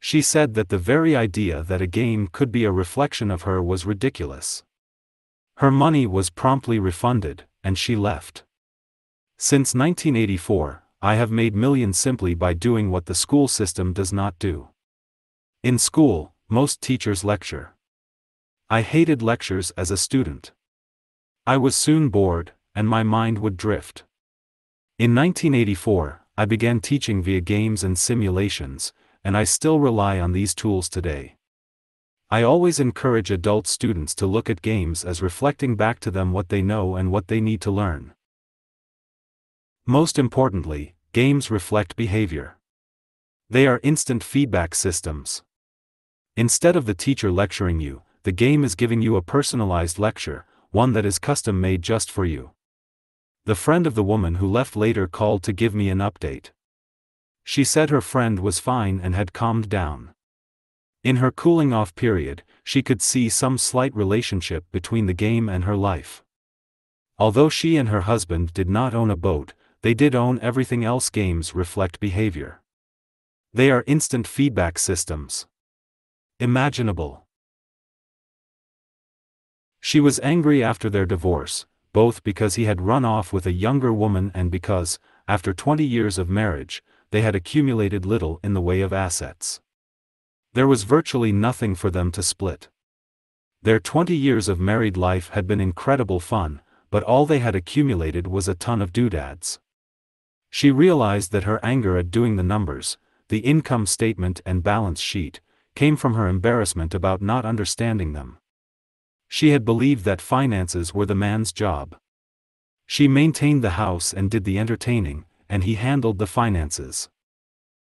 She said that the very idea that a game could be a reflection of her was ridiculous. Her money was promptly refunded, and she left. Since 1984, I have made millions simply by doing what the school system does not do. In school, most teachers lecture. I hated lectures as a student. I was soon bored, and my mind would drift. In 1984, I began teaching via games and simulations, and I still rely on these tools today. I always encourage adult students to look at games as reflecting back to them what they know and what they need to learn. Most importantly, games reflect behavior. They are instant feedback systems. Instead of the teacher lecturing you, the game is giving you a personalized lecture, one that is custom made just for you. The friend of the woman who left later called to give me an update. She said her friend was fine and had calmed down. In her cooling off period, she could see some slight relationship between the game and her life. Although she and her husband did not own a boat, they did own everything else games reflect behavior. They are instant feedback systems. Imaginable. She was angry after their divorce, both because he had run off with a younger woman and because, after 20 years of marriage, they had accumulated little in the way of assets. There was virtually nothing for them to split. Their 20 years of married life had been incredible fun, but all they had accumulated was a ton of doodads. She realized that her anger at doing the numbers, the income statement and balance sheet, came from her embarrassment about not understanding them. She had believed that finances were the man's job. She maintained the house and did the entertaining, and he handled the finances.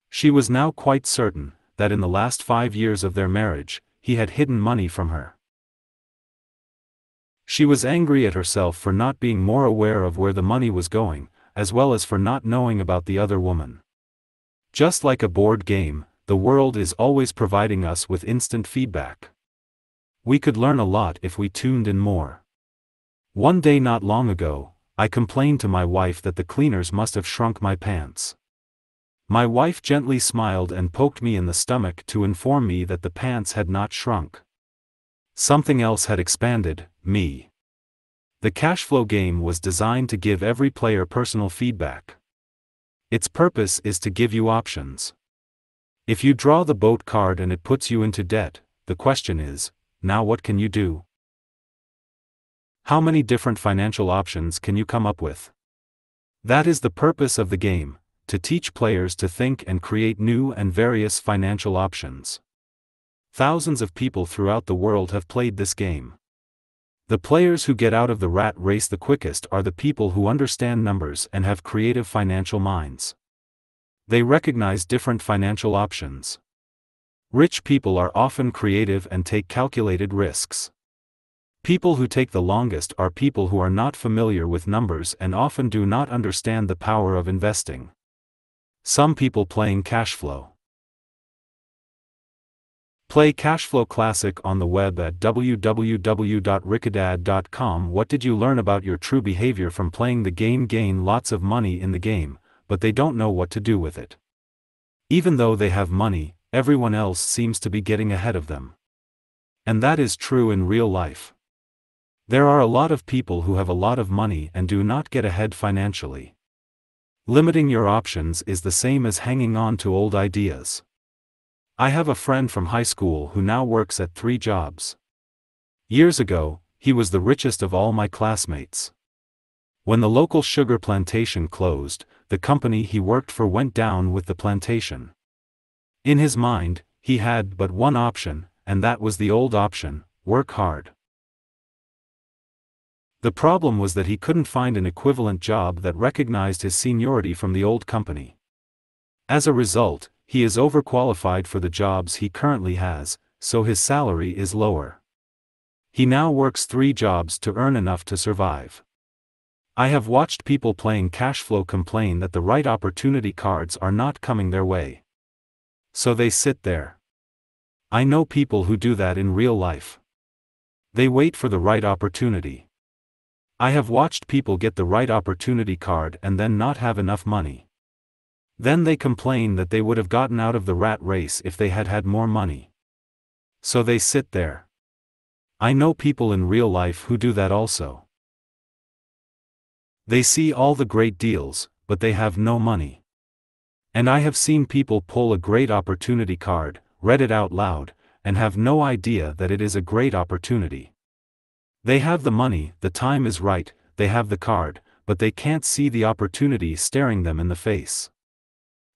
She was now quite certain that in the last five years of their marriage, he had hidden money from her. She was angry at herself for not being more aware of where the money was going, as well as for not knowing about the other woman. Just like a board game, the world is always providing us with instant feedback. We could learn a lot if we tuned in more. One day not long ago, I complained to my wife that the cleaners must have shrunk my pants. My wife gently smiled and poked me in the stomach to inform me that the pants had not shrunk. Something else had expanded, me. The cash flow game was designed to give every player personal feedback. Its purpose is to give you options. If you draw the boat card and it puts you into debt, the question is, now what can you do? How many different financial options can you come up with? That is the purpose of the game, to teach players to think and create new and various financial options. Thousands of people throughout the world have played this game. The players who get out of the rat race the quickest are the people who understand numbers and have creative financial minds. They recognize different financial options. Rich people are often creative and take calculated risks. People who take the longest are people who are not familiar with numbers and often do not understand the power of investing. Some people playing cash flow. Play Cashflow Classic on the web at www.richdad.com. What did you learn about your true behavior from playing the game? Gain lots of money in the game, but they don't know what to do with it. Even though they have money, everyone else seems to be getting ahead of them. And that is true in real life. There are a lot of people who have a lot of money and do not get ahead financially. Limiting your options is the same as hanging on to old ideas. I have a friend from high school who now works at three jobs. Years ago, he was the richest of all my classmates. When the local sugar plantation closed, the company he worked for went down with the plantation. In his mind, he had but one option, and that was the old option work hard. The problem was that he couldn't find an equivalent job that recognized his seniority from the old company. As a result, he is overqualified for the jobs he currently has, so his salary is lower. He now works three jobs to earn enough to survive. I have watched people playing cash flow complain that the right opportunity cards are not coming their way. So they sit there. I know people who do that in real life. They wait for the right opportunity. I have watched people get the right opportunity card and then not have enough money. Then they complain that they would have gotten out of the rat race if they had had more money. So they sit there. I know people in real life who do that also. They see all the great deals, but they have no money. And I have seen people pull a great opportunity card, read it out loud, and have no idea that it is a great opportunity. They have the money, the time is right, they have the card, but they can't see the opportunity staring them in the face.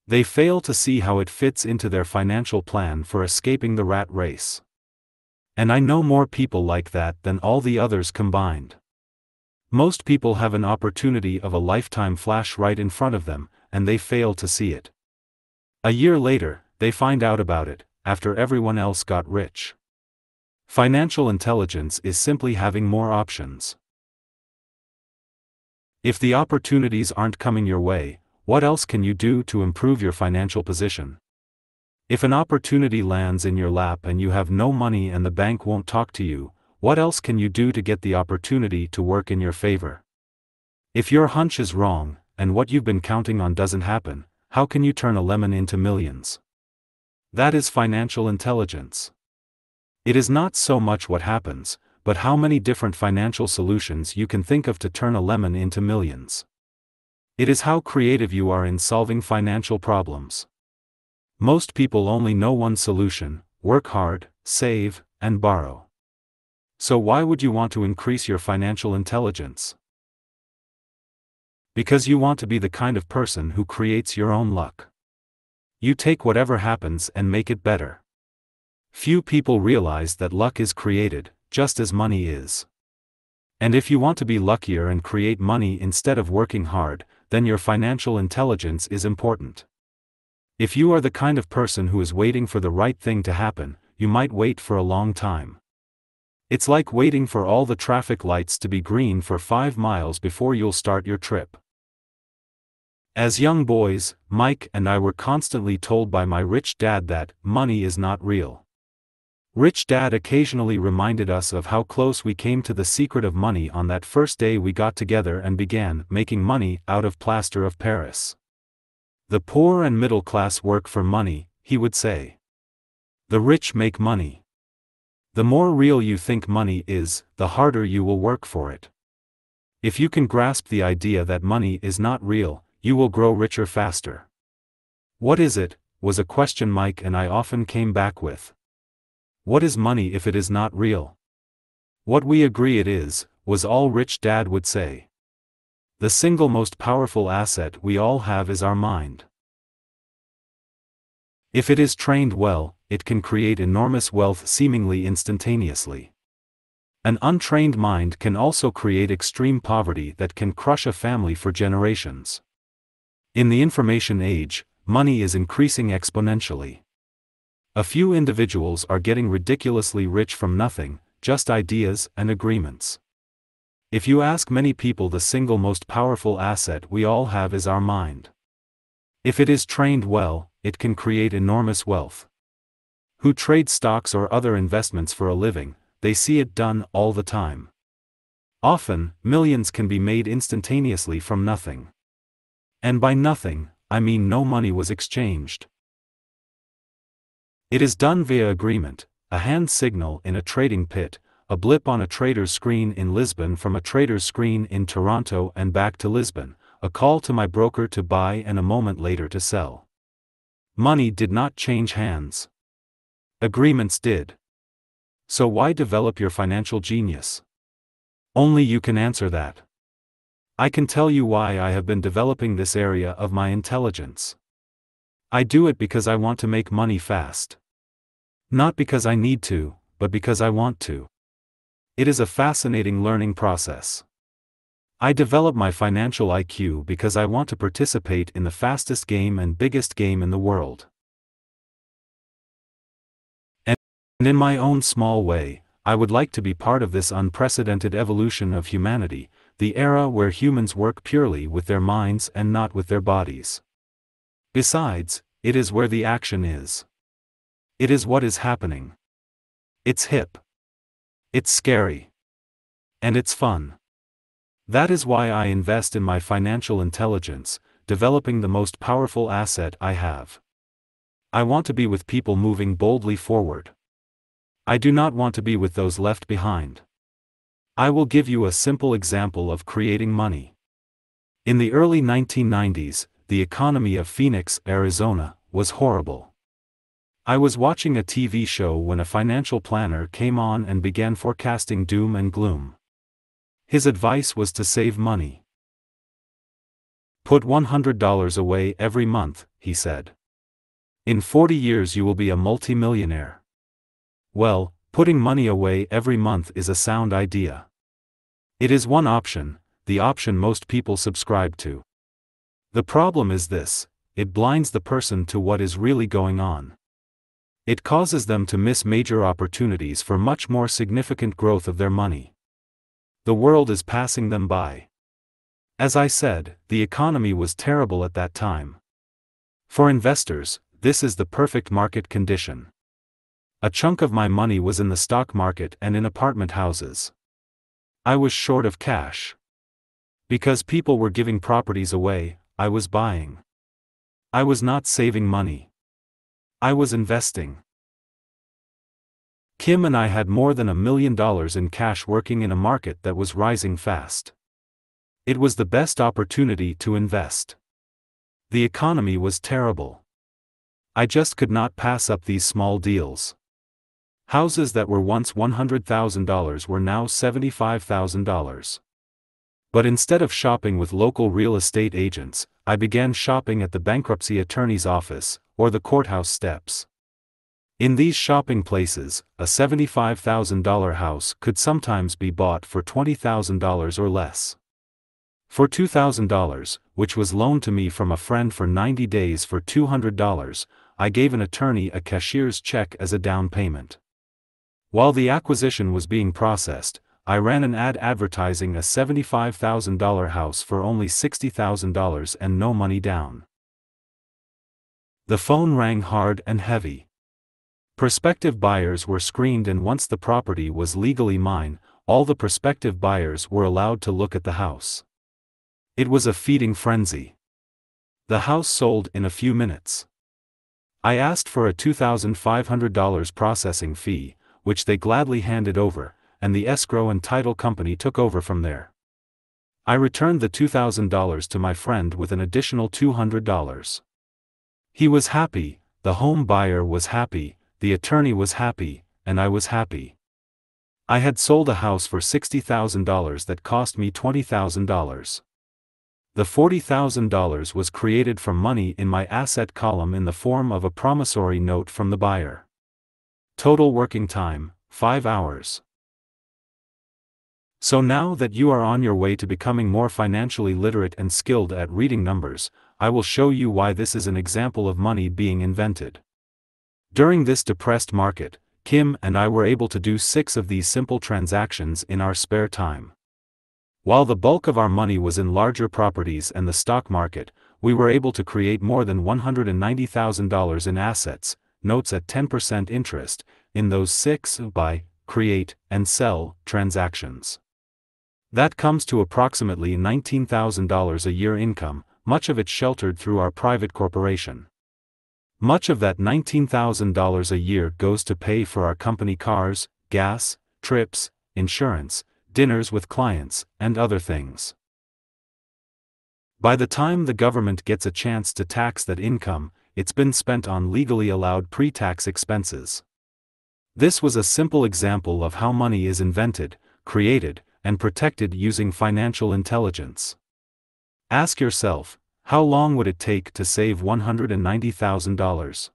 They fail to see how it fits into their financial plan for escaping the rat race. And I know more people like that than all the others combined. Most people have an opportunity of a lifetime flash right in front of them, and they fail to see it. A year later, they find out about it, after everyone else got rich. Financial intelligence is simply having more options. If the opportunities aren't coming your way, what else can you do to improve your financial position? If an opportunity lands in your lap and you have no money and the bank won't talk to you, what else can you do to get the opportunity to work in your favor? If your hunch is wrong, and what you've been counting on doesn't happen, how can you turn a lemon into millions? That is financial intelligence. It is not so much what happens, but how many different financial solutions you can think of to turn a lemon into millions. It is how creative you are in solving financial problems. Most people only know one solution work hard, save, and borrow. So, why would you want to increase your financial intelligence? Because you want to be the kind of person who creates your own luck. You take whatever happens and make it better. Few people realize that luck is created, just as money is. And if you want to be luckier and create money instead of working hard, then your financial intelligence is important. If you are the kind of person who is waiting for the right thing to happen, you might wait for a long time. It's like waiting for all the traffic lights to be green for five miles before you'll start your trip. As young boys, Mike and I were constantly told by my rich dad that money is not real. Rich Dad occasionally reminded us of how close we came to the secret of money on that first day we got together and began making money out of plaster of Paris. The poor and middle class work for money, he would say. The rich make money. The more real you think money is, the harder you will work for it. If you can grasp the idea that money is not real, you will grow richer faster. What is it? was a question Mike and I often came back with. What is money if it is not real? What we agree it is, was all Rich Dad would say. The single most powerful asset we all have is our mind. If it is trained well, it can create enormous wealth seemingly instantaneously. An untrained mind can also create extreme poverty that can crush a family for generations. In the information age, money is increasing exponentially. A few individuals are getting ridiculously rich from nothing, just ideas and agreements. If you ask many people, the single most powerful asset we all have is our mind. If it is trained well, it can create enormous wealth. Who trade stocks or other investments for a living, they see it done all the time. Often, millions can be made instantaneously from nothing. And by nothing, I mean no money was exchanged. It is done via agreement, a hand signal in a trading pit, a blip on a trader's screen in Lisbon from a trader's screen in Toronto and back to Lisbon, a call to my broker to buy and a moment later to sell. Money did not change hands. Agreements did. So why develop your financial genius? Only you can answer that. I can tell you why I have been developing this area of my intelligence. I do it because I want to make money fast. Not because I need to, but because I want to. It is a fascinating learning process. I develop my financial IQ because I want to participate in the fastest game and biggest game in the world. And in my own small way, I would like to be part of this unprecedented evolution of humanity, the era where humans work purely with their minds and not with their bodies. Besides, it is where the action is. It is what is happening. It's hip. It's scary. And it's fun. That is why I invest in my financial intelligence, developing the most powerful asset I have. I want to be with people moving boldly forward. I do not want to be with those left behind. I will give you a simple example of creating money. In the early 1990s, the economy of Phoenix, Arizona, was horrible. I was watching a TV show when a financial planner came on and began forecasting doom and gloom. His advice was to save money. Put $100 away every month, he said. In 40 years you will be a multimillionaire. Well, putting money away every month is a sound idea. It is one option, the option most people subscribe to. The problem is this it blinds the person to what is really going on. It causes them to miss major opportunities for much more significant growth of their money. The world is passing them by. As I said, the economy was terrible at that time. For investors, this is the perfect market condition. A chunk of my money was in the stock market and in apartment houses. I was short of cash. Because people were giving properties away, I was buying. I was not saving money. I was investing. Kim and I had more than a million dollars in cash working in a market that was rising fast. It was the best opportunity to invest. The economy was terrible. I just could not pass up these small deals. Houses that were once $100,000 were now $75,000. But instead of shopping with local real estate agents, I began shopping at the bankruptcy attorney's office, or the courthouse steps. In these shopping places, a $75,000 house could sometimes be bought for $20,000 or less. For $2,000, which was loaned to me from a friend for 90 days for $200, I gave an attorney a cashier's check as a down payment. While the acquisition was being processed, I ran an ad advertising a $75,000 house for only $60,000 and no money down. The phone rang hard and heavy. Prospective buyers were screened and once the property was legally mine, all the prospective buyers were allowed to look at the house. It was a feeding frenzy. The house sold in a few minutes. I asked for a $2,500 processing fee, which they gladly handed over, and the escrow and title company took over from there. I returned the $2,000 to my friend with an additional $200. He was happy, the home buyer was happy, the attorney was happy, and I was happy. I had sold a house for $60,000 that cost me $20,000. The $40,000 was created from money in my asset column in the form of a promissory note from the buyer. Total working time 5 hours. So now that you are on your way to becoming more financially literate and skilled at reading numbers, I will show you why this is an example of money being invented. During this depressed market, Kim and I were able to do six of these simple transactions in our spare time. While the bulk of our money was in larger properties and the stock market, we were able to create more than $190,000 in assets, notes at 10% interest, in those six buy, create, and sell transactions. That comes to approximately $19,000 a year income, much of it sheltered through our private corporation. Much of that $19,000 a year goes to pay for our company cars, gas, trips, insurance, dinners with clients, and other things. By the time the government gets a chance to tax that income, it's been spent on legally allowed pre tax expenses. This was a simple example of how money is invented, created, and protected using financial intelligence. Ask yourself how long would it take to save $190,000?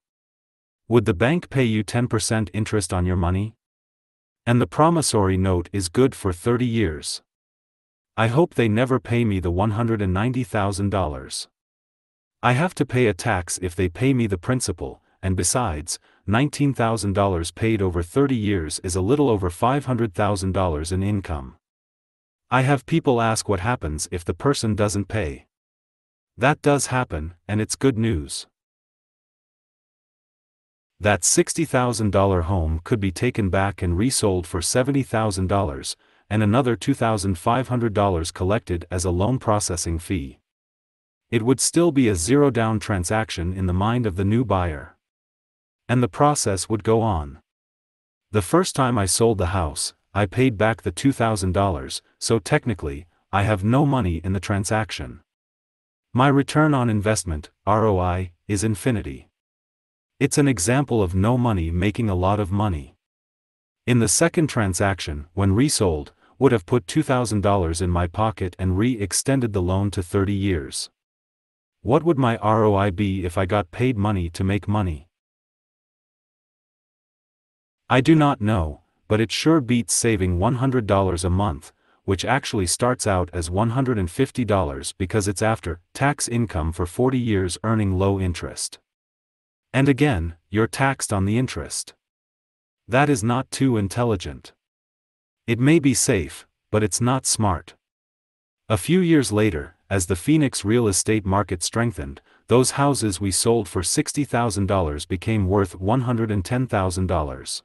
Would the bank pay you 10% interest on your money? And the promissory note is good for 30 years. I hope they never pay me the $190,000. I have to pay a tax if they pay me the principal, and besides, $19,000 paid over 30 years is a little over $500,000 in income. I have people ask what happens if the person doesn't pay. That does happen, and it's good news. That $60,000 home could be taken back and resold for $70,000, and another $2,500 collected as a loan processing fee. It would still be a zero down transaction in the mind of the new buyer. And the process would go on. The first time I sold the house, I paid back the $2,000, so technically, I have no money in the transaction. My return on investment, ROI, is infinity. It's an example of no money making a lot of money. In the second transaction, when resold, would have put $2,000 in my pocket and re-extended the loan to 30 years. What would my ROI be if I got paid money to make money? I do not know, but it sure beats saving $100 a month, which actually starts out as $150 because it's after tax income for 40 years earning low interest. And again, you're taxed on the interest. That is not too intelligent. It may be safe, but it's not smart. A few years later, as the Phoenix real estate market strengthened, those houses we sold for $60,000 became worth $110,000.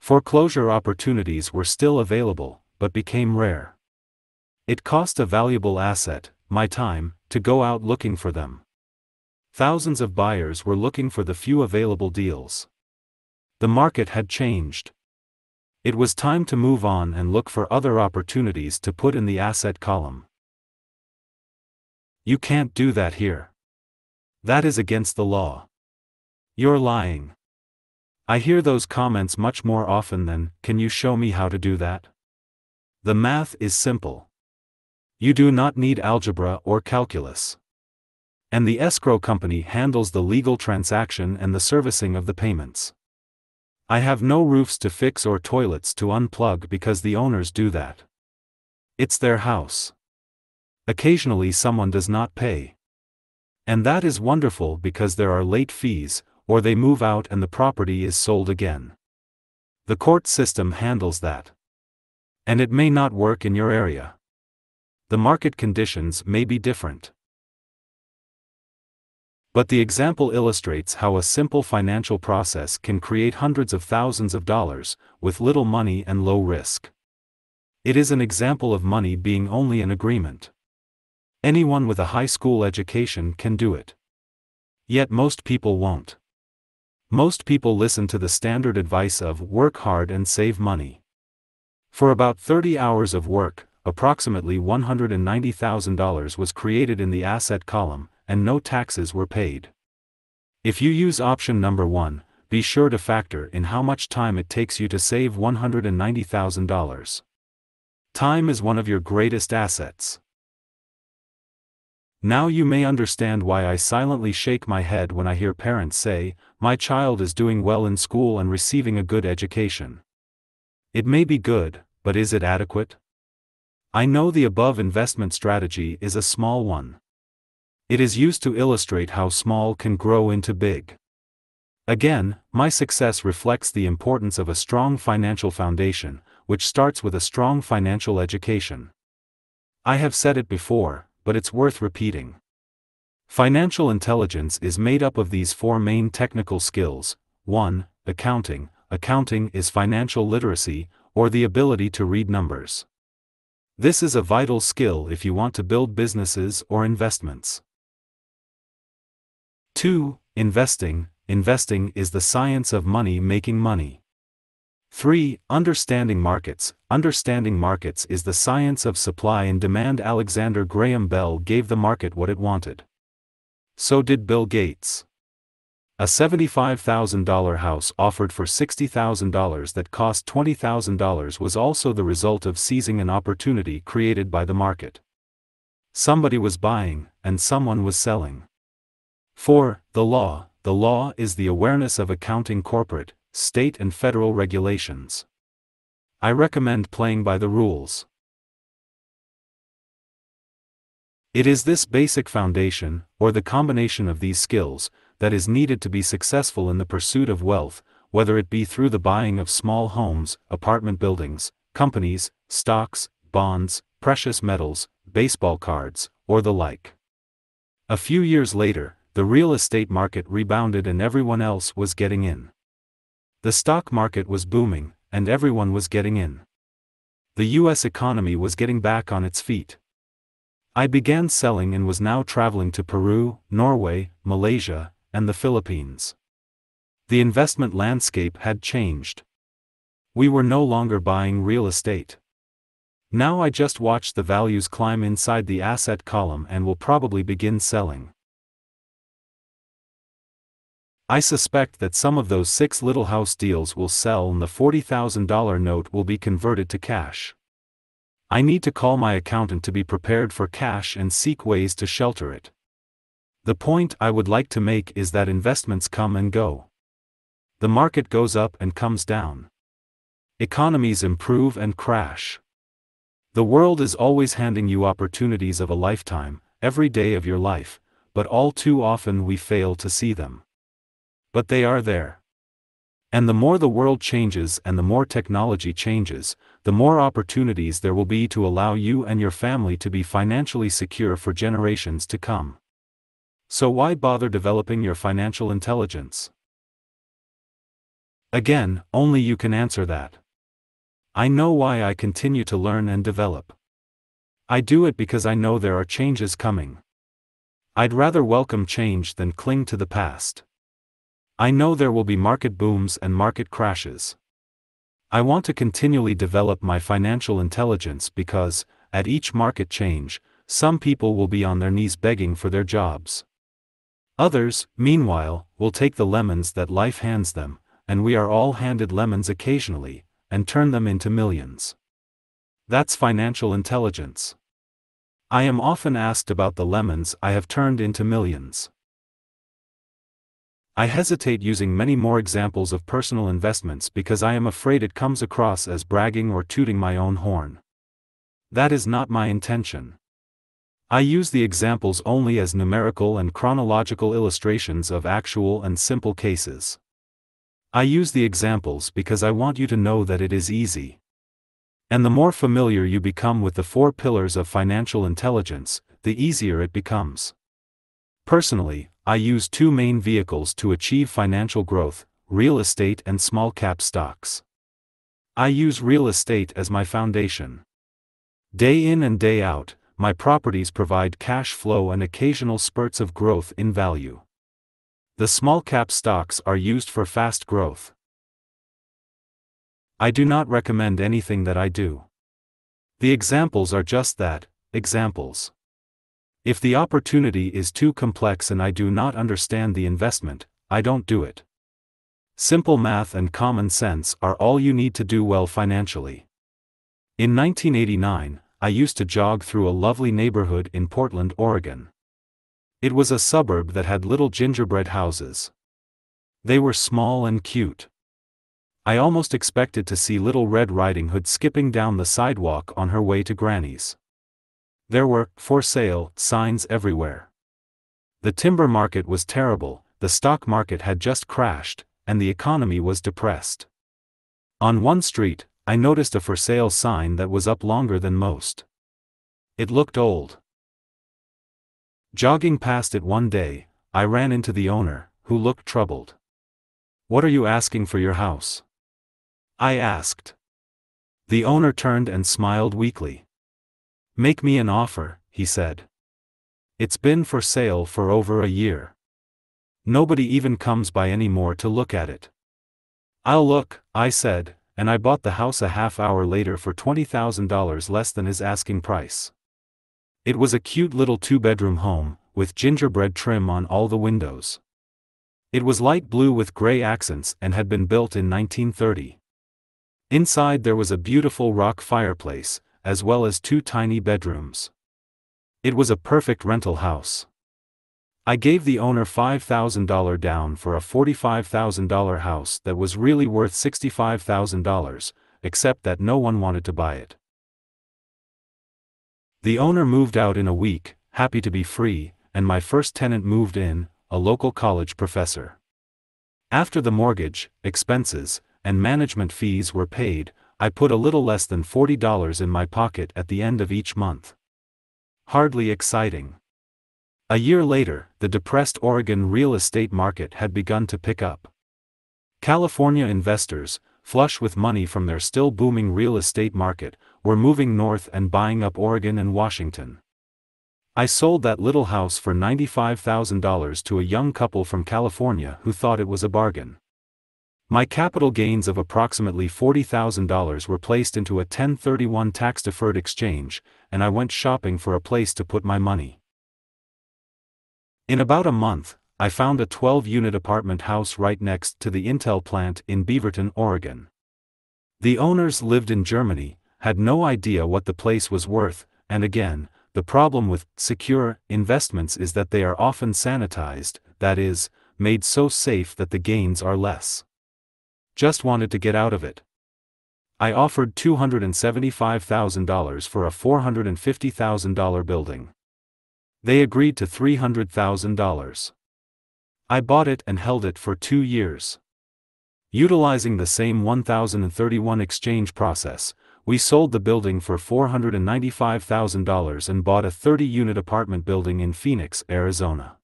Foreclosure opportunities were still available, but became rare. It cost a valuable asset, my time, to go out looking for them. Thousands of buyers were looking for the few available deals. The market had changed. It was time to move on and look for other opportunities to put in the asset column. You can't do that here. That is against the law. You're lying. I hear those comments much more often than, can you show me how to do that? The math is simple. You do not need algebra or calculus. And the escrow company handles the legal transaction and the servicing of the payments. I have no roofs to fix or toilets to unplug because the owners do that. It's their house. Occasionally someone does not pay. And that is wonderful because there are late fees, or they move out and the property is sold again. The court system handles that. And it may not work in your area. The market conditions may be different. But the example illustrates how a simple financial process can create hundreds of thousands of dollars, with little money and low risk. It is an example of money being only an agreement. Anyone with a high school education can do it. Yet most people won't. Most people listen to the standard advice of work hard and save money. For about 30 hours of work, approximately $190,000 was created in the asset column, and no taxes were paid. If you use option number 1, be sure to factor in how much time it takes you to save $190,000. Time is one of your greatest assets. Now you may understand why I silently shake my head when I hear parents say, My child is doing well in school and receiving a good education. It may be good, but is it adequate? I know the above investment strategy is a small one. It is used to illustrate how small can grow into big. Again, my success reflects the importance of a strong financial foundation, which starts with a strong financial education. I have said it before, but it's worth repeating. Financial intelligence is made up of these four main technical skills 1. Accounting. Accounting is financial literacy, or the ability to read numbers. This is a vital skill if you want to build businesses or investments. 2. Investing. Investing is the science of money making money. 3. Understanding markets. Understanding markets is the science of supply and demand. Alexander Graham Bell gave the market what it wanted. So did Bill Gates. A $75,000 house offered for $60,000 that cost $20,000 was also the result of seizing an opportunity created by the market. Somebody was buying, and someone was selling. 4. The law. The law is the awareness of accounting corporate, state and federal regulations. I recommend playing by the rules. It is this basic foundation, or the combination of these skills, that is needed to be successful in the pursuit of wealth, whether it be through the buying of small homes, apartment buildings, companies, stocks, bonds, precious metals, baseball cards, or the like. A few years later, the real estate market rebounded and everyone else was getting in. The stock market was booming, and everyone was getting in. The US economy was getting back on its feet. I began selling and was now traveling to Peru, Norway, Malaysia, and the Philippines. The investment landscape had changed. We were no longer buying real estate. Now I just watch the values climb inside the asset column and will probably begin selling. I suspect that some of those six little house deals will sell and the $40,000 note will be converted to cash. I need to call my accountant to be prepared for cash and seek ways to shelter it. The point I would like to make is that investments come and go. The market goes up and comes down. Economies improve and crash. The world is always handing you opportunities of a lifetime, every day of your life, but all too often we fail to see them but they are there. And the more the world changes and the more technology changes, the more opportunities there will be to allow you and your family to be financially secure for generations to come. So why bother developing your financial intelligence? Again, only you can answer that. I know why I continue to learn and develop. I do it because I know there are changes coming. I'd rather welcome change than cling to the past. I know there will be market booms and market crashes. I want to continually develop my financial intelligence because, at each market change, some people will be on their knees begging for their jobs. Others, meanwhile, will take the lemons that life hands them, and we are all handed lemons occasionally, and turn them into millions. That's financial intelligence. I am often asked about the lemons I have turned into millions. I hesitate using many more examples of personal investments because I am afraid it comes across as bragging or tooting my own horn. That is not my intention. I use the examples only as numerical and chronological illustrations of actual and simple cases. I use the examples because I want you to know that it is easy. And the more familiar you become with the four pillars of financial intelligence, the easier it becomes. Personally, I use two main vehicles to achieve financial growth real estate and small cap stocks. I use real estate as my foundation. Day in and day out, my properties provide cash flow and occasional spurts of growth in value. The small cap stocks are used for fast growth. I do not recommend anything that I do. The examples are just that examples. If the opportunity is too complex and I do not understand the investment, I don't do it. Simple math and common sense are all you need to do well financially. In 1989, I used to jog through a lovely neighborhood in Portland, Oregon. It was a suburb that had little gingerbread houses. They were small and cute. I almost expected to see Little Red Riding Hood skipping down the sidewalk on her way to Granny's. There were, for sale, signs everywhere. The timber market was terrible, the stock market had just crashed, and the economy was depressed. On one street, I noticed a for sale sign that was up longer than most. It looked old. Jogging past it one day, I ran into the owner, who looked troubled. What are you asking for your house? I asked. The owner turned and smiled weakly. Make me an offer, he said. It's been for sale for over a year. Nobody even comes by anymore to look at it. I'll look, I said, and I bought the house a half hour later for $20,000 less than his asking price. It was a cute little two bedroom home, with gingerbread trim on all the windows. It was light blue with gray accents and had been built in 1930. Inside there was a beautiful rock fireplace, as well as two tiny bedrooms. It was a perfect rental house. I gave the owner $5,000 down for a $45,000 house that was really worth $65,000, except that no one wanted to buy it. The owner moved out in a week, happy to be free, and my first tenant moved in, a local college professor. After the mortgage, expenses, and management fees were paid, I put a little less than $40 in my pocket at the end of each month. Hardly exciting. A year later, the depressed Oregon real estate market had begun to pick up. California investors, flush with money from their still booming real estate market, were moving north and buying up Oregon and Washington. I sold that little house for $95,000 to a young couple from California who thought it was a bargain. My capital gains of approximately $40,000 were placed into a 1031 tax deferred exchange, and I went shopping for a place to put my money. In about a month, I found a 12 unit apartment house right next to the Intel plant in Beaverton, Oregon. The owners lived in Germany, had no idea what the place was worth, and again, the problem with secure investments is that they are often sanitized, that is, made so safe that the gains are less. Just wanted to get out of it. I offered $275,000 for a $450,000 building. They agreed to $300,000. I bought it and held it for two years. Utilizing the same 1031 exchange process, we sold the building for $495,000 and bought a 30 unit apartment building in Phoenix, Arizona.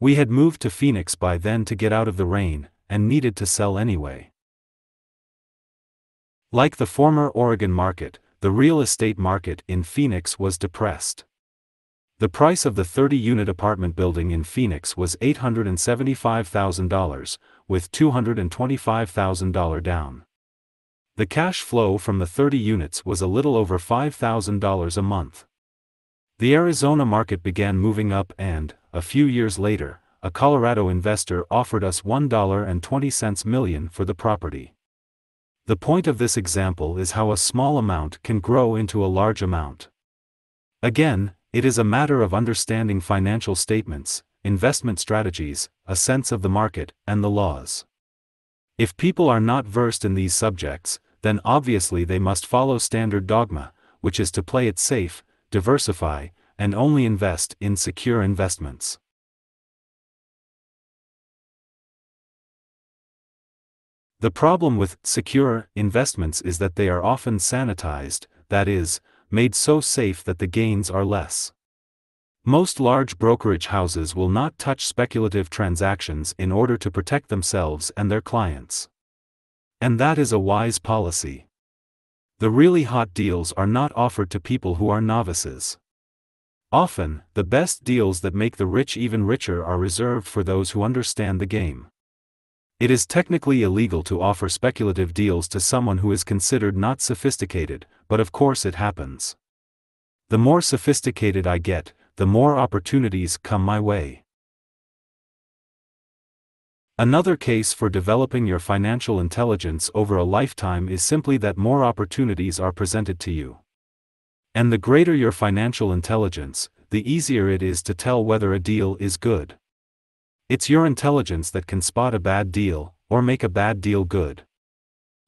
We had moved to Phoenix by then to get out of the rain, and needed to sell anyway. Like the former Oregon market, the real estate market in Phoenix was depressed. The price of the 30 unit apartment building in Phoenix was $875,000, with $225,000 down. The cash flow from the 30 units was a little over $5,000 a month. The Arizona market began moving up and, a few years later, a Colorado investor offered us $1.20 million for the property. The point of this example is how a small amount can grow into a large amount. Again, it is a matter of understanding financial statements, investment strategies, a sense of the market, and the laws. If people are not versed in these subjects, then obviously they must follow standard dogma, which is to play it safe, diversify, and only invest in secure investments. The problem with secure investments is that they are often sanitized, that is, made so safe that the gains are less. Most large brokerage houses will not touch speculative transactions in order to protect themselves and their clients. And that is a wise policy. The really hot deals are not offered to people who are novices. Often, the best deals that make the rich even richer are reserved for those who understand the game. It is technically illegal to offer speculative deals to someone who is considered not sophisticated, but of course it happens. The more sophisticated I get, the more opportunities come my way. Another case for developing your financial intelligence over a lifetime is simply that more opportunities are presented to you. And the greater your financial intelligence, the easier it is to tell whether a deal is good. It's your intelligence that can spot a bad deal, or make a bad deal good.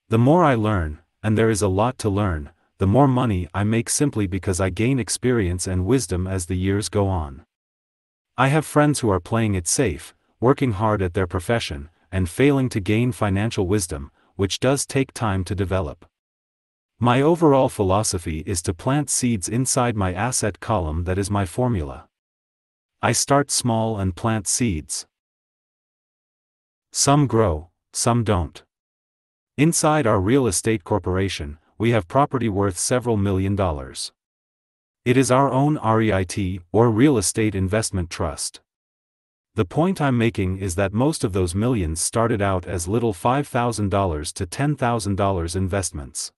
The more I learn, and there is a lot to learn, the more money I make simply because I gain experience and wisdom as the years go on. I have friends who are playing it safe, working hard at their profession, and failing to gain financial wisdom, which does take time to develop. My overall philosophy is to plant seeds inside my asset column that is my formula. I start small and plant seeds. Some grow, some don't. Inside our real estate corporation, we have property worth several million dollars. It is our own REIT, or Real Estate Investment Trust. The point I'm making is that most of those millions started out as little $5,000 to $10,000 investments.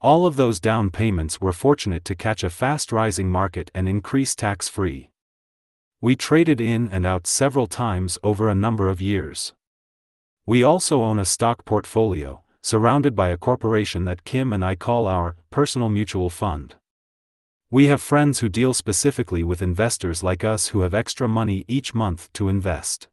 All of those down payments were fortunate to catch a fast rising market and increase tax free. We traded in and out several times over a number of years. We also own a stock portfolio, surrounded by a corporation that Kim and I call our personal mutual fund. We have friends who deal specifically with investors like us who have extra money each month to invest.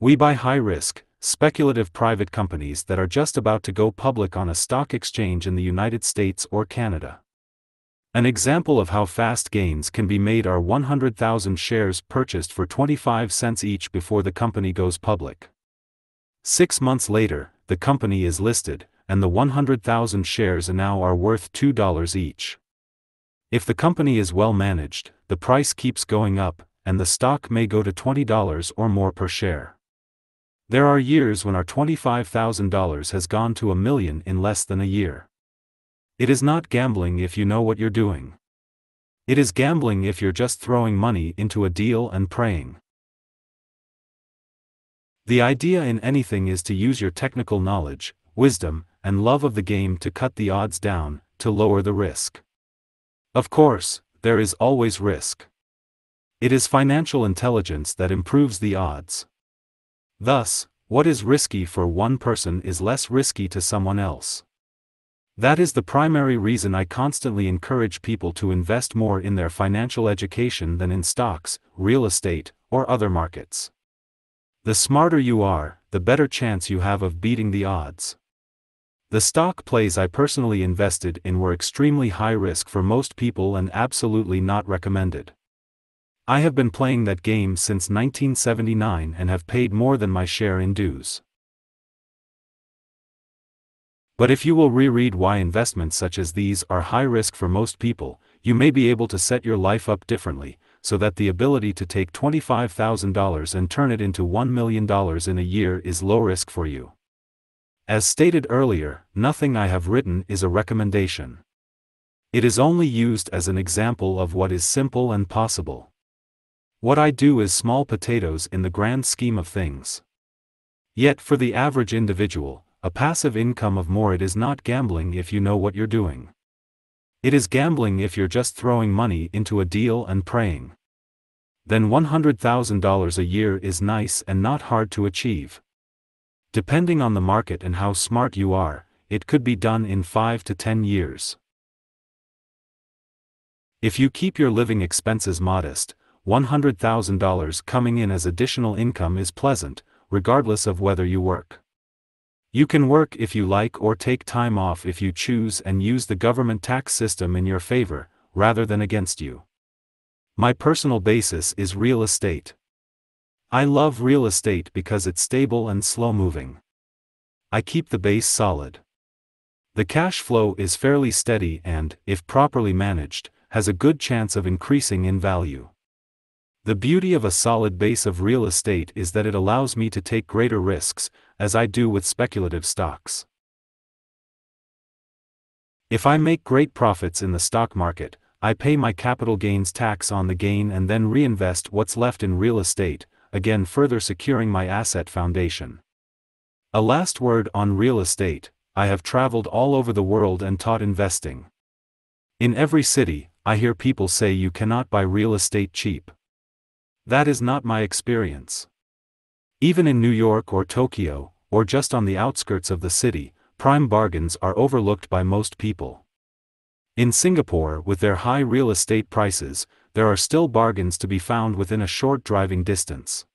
We buy high risk, speculative private companies that are just about to go public on a stock exchange in the United States or Canada. An example of how fast gains can be made are 100,000 shares purchased for 25 cents each before the company goes public. Six months later, the company is listed, and the 100,000 shares now are worth $2 each. If the company is well managed, the price keeps going up, and the stock may go to $20 or more per share. There are years when our $25,000 has gone to a million in less than a year. It is not gambling if you know what you're doing. It is gambling if you're just throwing money into a deal and praying. The idea in anything is to use your technical knowledge, wisdom, and love of the game to cut the odds down, to lower the risk. Of course, there is always risk. It is financial intelligence that improves the odds. Thus, what is risky for one person is less risky to someone else. That is the primary reason I constantly encourage people to invest more in their financial education than in stocks, real estate, or other markets. The smarter you are, the better chance you have of beating the odds. The stock plays I personally invested in were extremely high risk for most people and absolutely not recommended. I have been playing that game since 1979 and have paid more than my share in dues. But if you will reread why investments such as these are high risk for most people, you may be able to set your life up differently, so that the ability to take $25,000 and turn it into $1 million in a year is low risk for you. As stated earlier, nothing I have written is a recommendation. It is only used as an example of what is simple and possible. What I do is small potatoes in the grand scheme of things. Yet for the average individual, a passive income of more it is not gambling if you know what you're doing. It is gambling if you're just throwing money into a deal and praying. Then $100,000 a year is nice and not hard to achieve. Depending on the market and how smart you are, it could be done in 5 to 10 years. If you keep your living expenses modest, $100,000 coming in as additional income is pleasant, regardless of whether you work. You can work if you like or take time off if you choose and use the government tax system in your favor, rather than against you. My personal basis is real estate. I love real estate because it's stable and slow moving. I keep the base solid. The cash flow is fairly steady and, if properly managed, has a good chance of increasing in value. The beauty of a solid base of real estate is that it allows me to take greater risks, as I do with speculative stocks. If I make great profits in the stock market, I pay my capital gains tax on the gain and then reinvest what's left in real estate, again further securing my asset foundation. A last word on real estate I have traveled all over the world and taught investing. In every city, I hear people say you cannot buy real estate cheap. That is not my experience. Even in New York or Tokyo, or just on the outskirts of the city, prime bargains are overlooked by most people. In Singapore, with their high real estate prices, there are still bargains to be found within a short driving distance.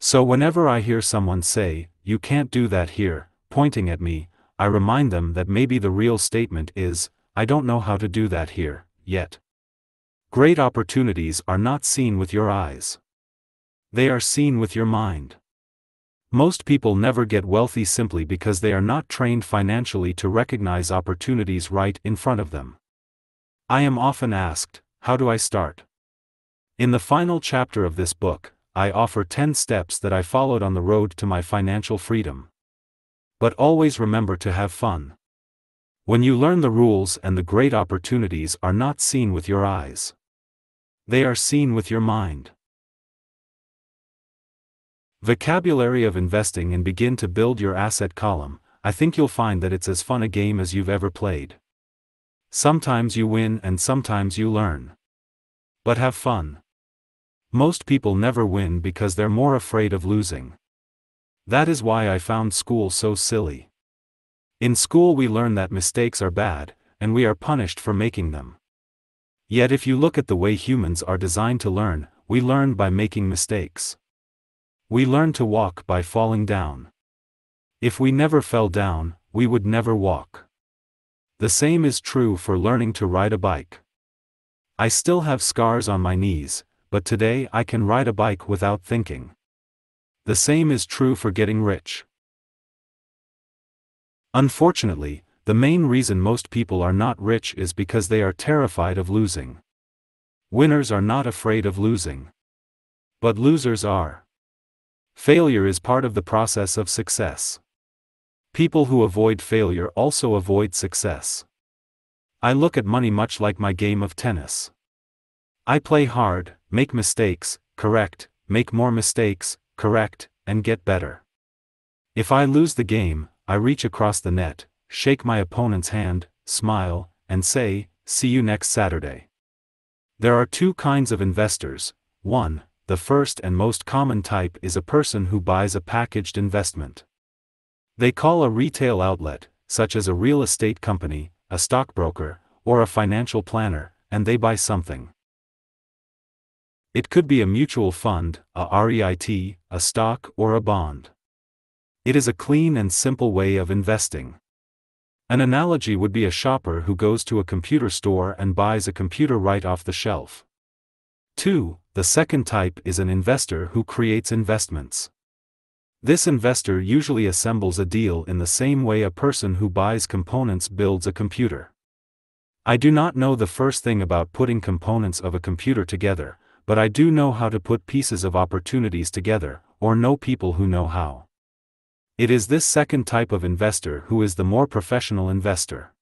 So whenever I hear someone say, you can't do that here, pointing at me, I remind them that maybe the real statement is, I don't know how to do that here, yet. Great opportunities are not seen with your eyes. They are seen with your mind. Most people never get wealthy simply because they are not trained financially to recognize opportunities right in front of them. I am often asked, How do I start? In the final chapter of this book, I offer 10 steps that I followed on the road to my financial freedom. But always remember to have fun. When you learn the rules and the great opportunities are not seen with your eyes. They are seen with your mind. Vocabulary of investing and begin to build your asset column. I think you'll find that it's as fun a game as you've ever played. Sometimes you win and sometimes you learn. But have fun. Most people never win because they're more afraid of losing. That is why I found school so silly. In school, we learn that mistakes are bad, and we are punished for making them. Yet, if you look at the way humans are designed to learn, we learn by making mistakes. We learn to walk by falling down. If we never fell down, we would never walk. The same is true for learning to ride a bike. I still have scars on my knees, but today I can ride a bike without thinking. The same is true for getting rich. Unfortunately, the main reason most people are not rich is because they are terrified of losing. Winners are not afraid of losing. But losers are. Failure is part of the process of success. People who avoid failure also avoid success. I look at money much like my game of tennis. I play hard, make mistakes, correct, make more mistakes, correct, and get better. If I lose the game, I reach across the net, shake my opponent's hand, smile, and say, See you next Saturday. There are two kinds of investors 1. The first and most common type is a person who buys a packaged investment. They call a retail outlet, such as a real estate company, a stockbroker, or a financial planner, and they buy something. It could be a mutual fund, a REIT, a stock, or a bond. It is a clean and simple way of investing. An analogy would be a shopper who goes to a computer store and buys a computer right off the shelf. 2. The second type is an investor who creates investments. This investor usually assembles a deal in the same way a person who buys components builds a computer. I do not know the first thing about putting components of a computer together, but I do know how to put pieces of opportunities together, or know people who know how. It is this second type of investor who is the more professional investor.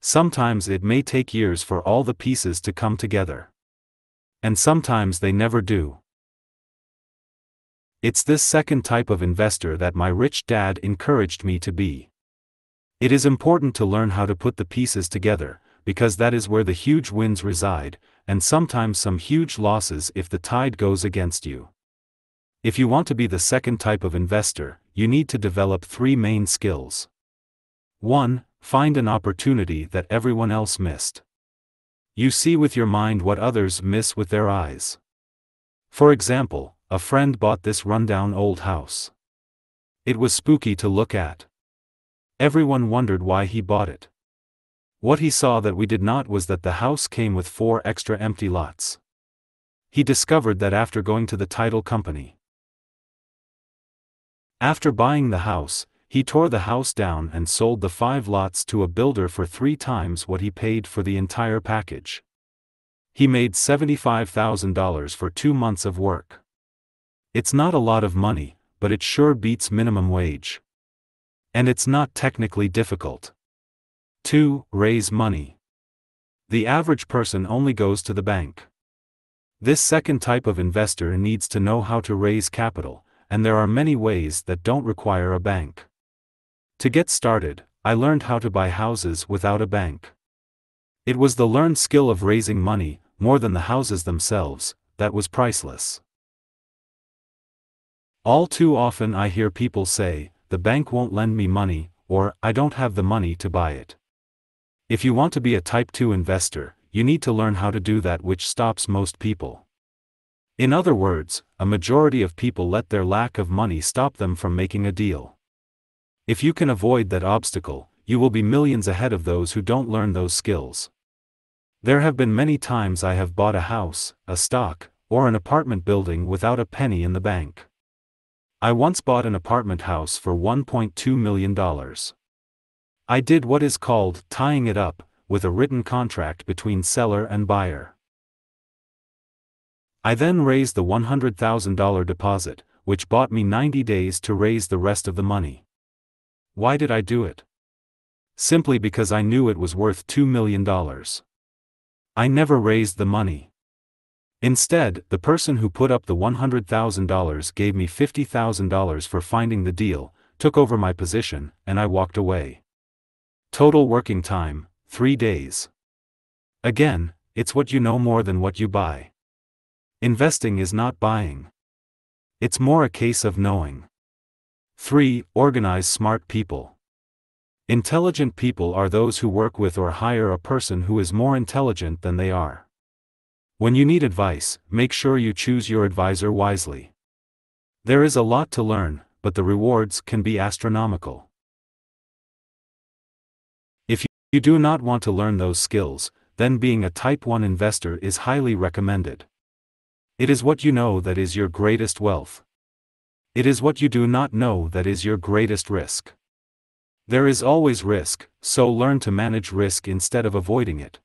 Sometimes it may take years for all the pieces to come together. And sometimes they never do. It's this second type of investor that my rich dad encouraged me to be. It is important to learn how to put the pieces together, because that is where the huge wins reside, and sometimes some huge losses if the tide goes against you. If you want to be the second type of investor, you need to develop three main skills. 1. Find an opportunity that everyone else missed. You see with your mind what others miss with their eyes. For example, a friend bought this rundown old house. It was spooky to look at. Everyone wondered why he bought it. What he saw that we did not was that the house came with four extra empty lots. He discovered that after going to the title company. After buying the house, he tore the house down and sold the five lots to a builder for three times what he paid for the entire package. He made $75,000 for two months of work. It's not a lot of money, but it sure beats minimum wage. And it's not technically difficult. 2. Raise money. The average person only goes to the bank. This second type of investor needs to know how to raise capital, and there are many ways that don't require a bank. To get started, I learned how to buy houses without a bank. It was the learned skill of raising money, more than the houses themselves, that was priceless. All too often I hear people say, the bank won't lend me money, or, I don't have the money to buy it. If you want to be a Type 2 investor, you need to learn how to do that which stops most people. In other words, a majority of people let their lack of money stop them from making a deal. If you can avoid that obstacle, you will be millions ahead of those who don't learn those skills. There have been many times I have bought a house, a stock, or an apartment building without a penny in the bank. I once bought an apartment house for $1.2 million. I did what is called tying it up, with a written contract between seller and buyer. I then raised the $100,000 deposit, which bought me 90 days to raise the rest of the money. Why did I do it? Simply because I knew it was worth $2 million. I never raised the money. Instead, the person who put up the $100,000 gave me $50,000 for finding the deal, took over my position, and I walked away. Total working time 3 days. Again, it's what you know more than what you buy. Investing is not buying. It's more a case of knowing. 3. Organize smart people. Intelligent people are those who work with or hire a person who is more intelligent than they are. When you need advice, make sure you choose your advisor wisely. There is a lot to learn, but the rewards can be astronomical. If you do not want to learn those skills, then being a Type 1 investor is highly recommended. It is what you know that is your greatest wealth. It is what you do not know that is your greatest risk. There is always risk, so learn to manage risk instead of avoiding it.